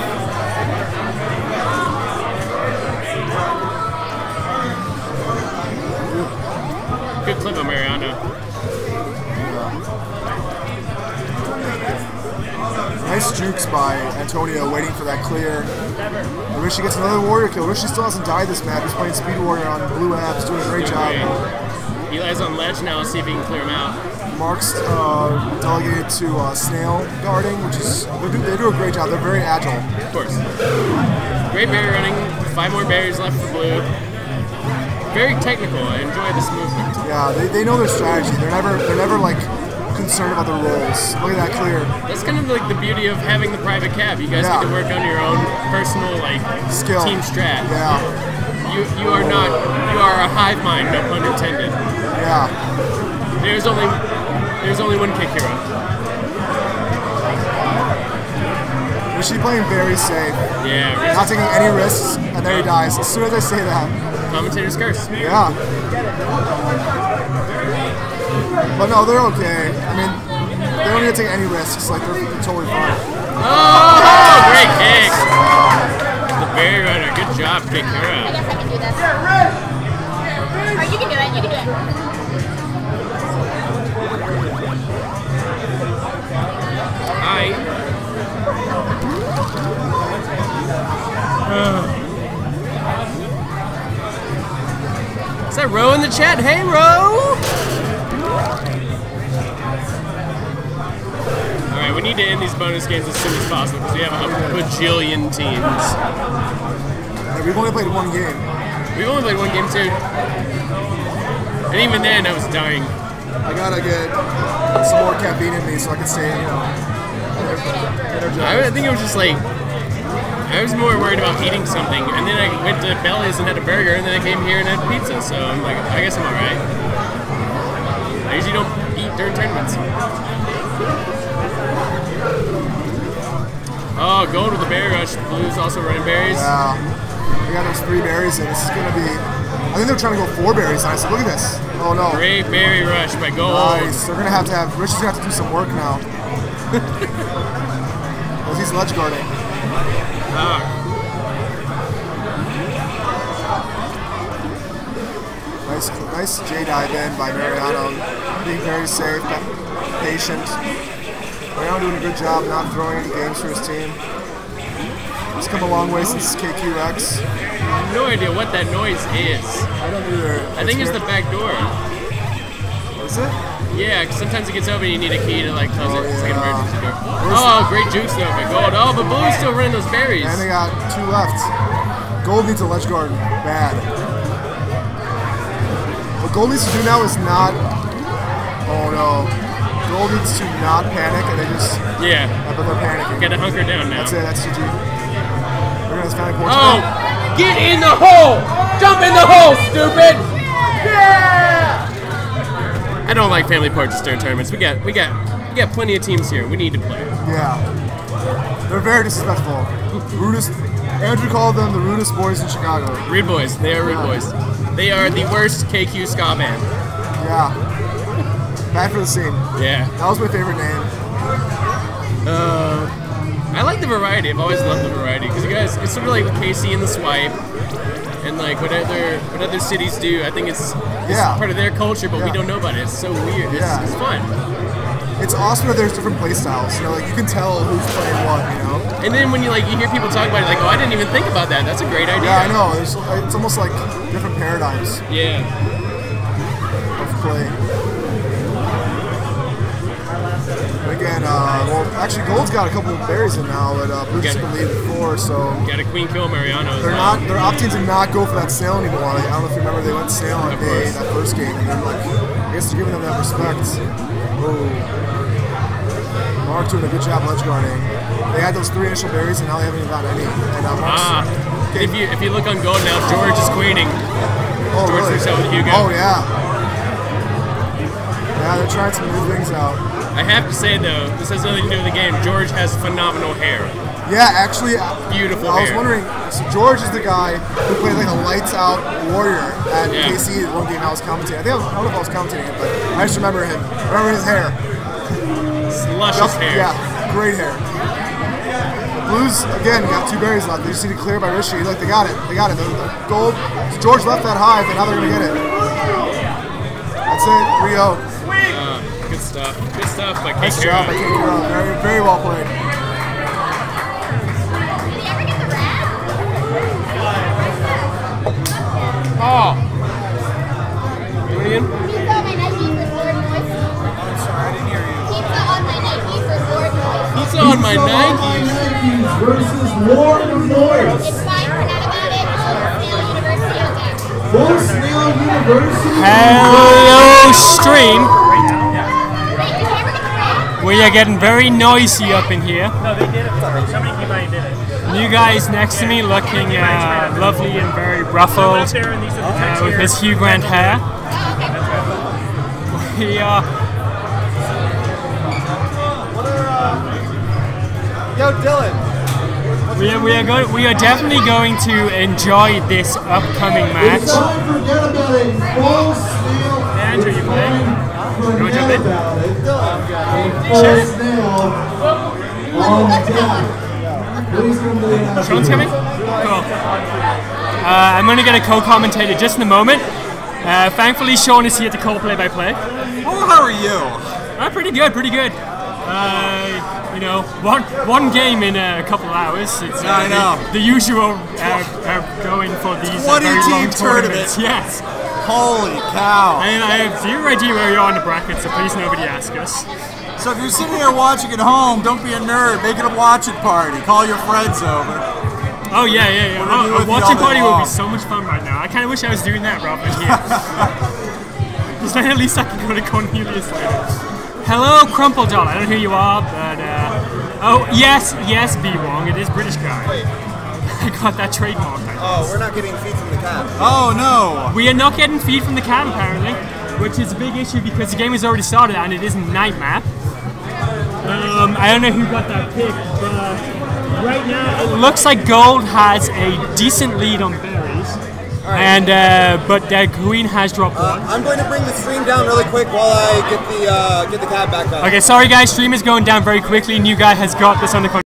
Good clip of Mariano. Nice jukes by Antonio waiting for that clear. Rishi gets another warrior kill. Rishi still hasn't died this map. He's playing Speed Warrior on blue abs, doing a great job. Eli's on ledge now. See if he can clear him out. Mark's uh, delegated to uh, snail guarding, which is they do, they do a great job. They're very agile. Of course. Great berry running. Five more berries left for blue. Very technical. I enjoy this movement. Yeah, they, they know their strategy. They're never they're never like concerned about the rolls. Look at that clear That's kind of like the beauty of having the private cab. You guys Yeah. get to work on your own personal like skill. team strat. Yeah, You you are not you are a hive mind, no pun intended. yeah. There's only there's only one kick hero. Rishi playing very safe, Yeah, not taking any risks, and there he dies. As soon as I say that, commentator's curse. yeah. But no, they're okay. I mean, they don't need to take any risks. Like they're, they're totally fine. Oh, great kick. The Berry Runner, good job, I guess I can do this. Or you can do it. You can do it. Hi. Is that Ro in the chat? Hey, Ro! We need to end these bonus games as soon as possible because we have a bajillion teams. We've only played one game. We've only played one game too. And even then, I was dying. I gotta get some more caffeine in me so I can stay, you know. I, I think it was just like I was more worried about eating something, and then I went to Belly's and had a burger, and then I came here and had pizza. So I'm like, I guess I'm all right. I usually don't eat during tournaments. Oh, gold with the berry rush. Blues also running berries. Yeah. We got those three berries in. This is gonna be. I think they're trying to go four berries. I said, Look at this. Oh no. Great berry rush by gold. Nice. They're gonna have to have. Rich is gonna have to do some work now. Well, he's ledge guarding. Ah, Nice, nice J dive in by Mariano. Being very safe, patient. Mariano doing a good job not throwing any games for his team. He's come a long way since KQX. I have no idea what that noise is. I don't either. I think it's the back door. Is it? Yeah, 'cause sometimes it gets open and you need a key to like close Oh, it. It's like an emergency door. Oh, great juice though by gold. Oh, but blue's still running those berries. And they got two left. Gold needs a ledge guard bad. What Gold needs to do now is not. Oh no. Gold needs to not panic and they just. Yeah, But they're panicking. gotta hunker down now. That's it, that's GG. We're gonna family points. Oh, get in the hole! Jump in the hole, stupid! Yeah! I don't like family during tournaments. We got, we got, we got plenty of teams here. We need to play. Yeah. They're very disrespectful. Rudest. Andrew called them the rudest boys in Chicago. Rude boys, they are rude boys. They are the worst KQ ska band. Yeah. Bad for the scene. Yeah. That was my favorite name. Uh, I like the variety. I've always loved the variety because you guys, it's sort of like KC and the swipe, and like what other what other cities do. I think it's, it's Yeah. part of their culture, but we don't know about it. It's so weird. It's, Yeah. it's fun. It's awesome that there's different play styles. You know, like you can tell who's playing what. You know. And then when you like you hear people talk about it, like, oh, I didn't even think about that. That's a great idea. Yeah, I know. There's, it's almost like different paradigms Yeah. of play. And uh, well, actually, Gold's got a couple of berries in now, but uh, Blues has Got it. been leading before, so Got a queen kill Mariano. they're not. They're opting to not go for that snail anymore. Like, I don't know if you remember, they went snail on day that first game, and they're like, I guess they're giving them that respect. Oh. Mark doing a good job ledge guarding. They had those three initial berries, and now they haven't even gotten any. And uh, Mark's, Ah. If you if you look on gold now, George is queening. oh, George really? out with Hugo. Oh yeah. Yeah, they're trying some new things out. I have to say though, this has nothing to do with the game. George has phenomenal hair. Yeah, actually, Beautiful I was wondering. So George is the guy who played like a lights out warrior at Yeah. KC. One game I was commentating. I think I, was, I don't know if I was commentating it, but I just remember him. Remember his hair. Luscious hair. Yeah, great hair. Blues again got two berries left. They just need to clear by Rishi. Look, they got it. They got it. The, gold. So George left that high, but now they're gonna get it. That's it. 3-0. Good stuff. Good stuff by Nice Kate job by Kara. Kate Very, very well played. Did he ever get the rat? Oh. Do it again? Pizza on my Nike for Lord Noise. Pizza on my Nike for Lord Noise. Pizza on my Nikes. Nikes versus Lord of Noise. It's fine, forget about it. Full Snail University on deck. Full Snail University. Hello, stream. We are getting very noisy up in here. No, they did it for. Somebody came by and did it. You guys next to me looking uh, lovely and very I went up ruffled there and these are the text uh, with here. his Hugh Grant hair. We are Yo, Dylan. We are, we are going. We are definitely going to enjoy this upcoming match. It's time to forget about it. Full snail. Andrew, you playing? Forget jump in? About it. A full snail on deck. Please come to the Sean's coming? Cool. Uh, I'm going to get a co-commentator just in a moment. Uh, thankfully, Sean is here to call play-by-play. Oh, how are you? Uh, pretty good, pretty good. Uh, you know, one one game in a couple of hours. It's uh, I know. The, the usual uh, uh, going for these uh, 20 very long team tournament. tournaments. Yes. Holy cow. And I have zero idea where you are in the bracket, so please nobody ask us. So if you're sitting here watching at home, don't be a nerd. Make it a watching party. Call your friends over. Oh yeah, yeah, yeah. We're gonna be Oh, a watching party would be so much fun right now. I kind of wish I was doing that than here. Because then at least I can go to Cornelius later. Hello, Crumple Doll. I don't know who you are, but uh, oh yes, yes, B Wong. It is British guy. I got that trademark. Oh, we're not getting feed from the cat. Oh no. We are not getting feed from the cat apparently, which is a big issue because the game has already started and it isn't night map. Um, I don't know who got that pick, but right now it looks like Gold has a decent lead on berries, and uh, but uh, Queen has dropped one. I'm going to bring the stream down really quick while I get the uh, get the cat back up. Okay, sorry guys, stream is going down very quickly. New guy has got this under control.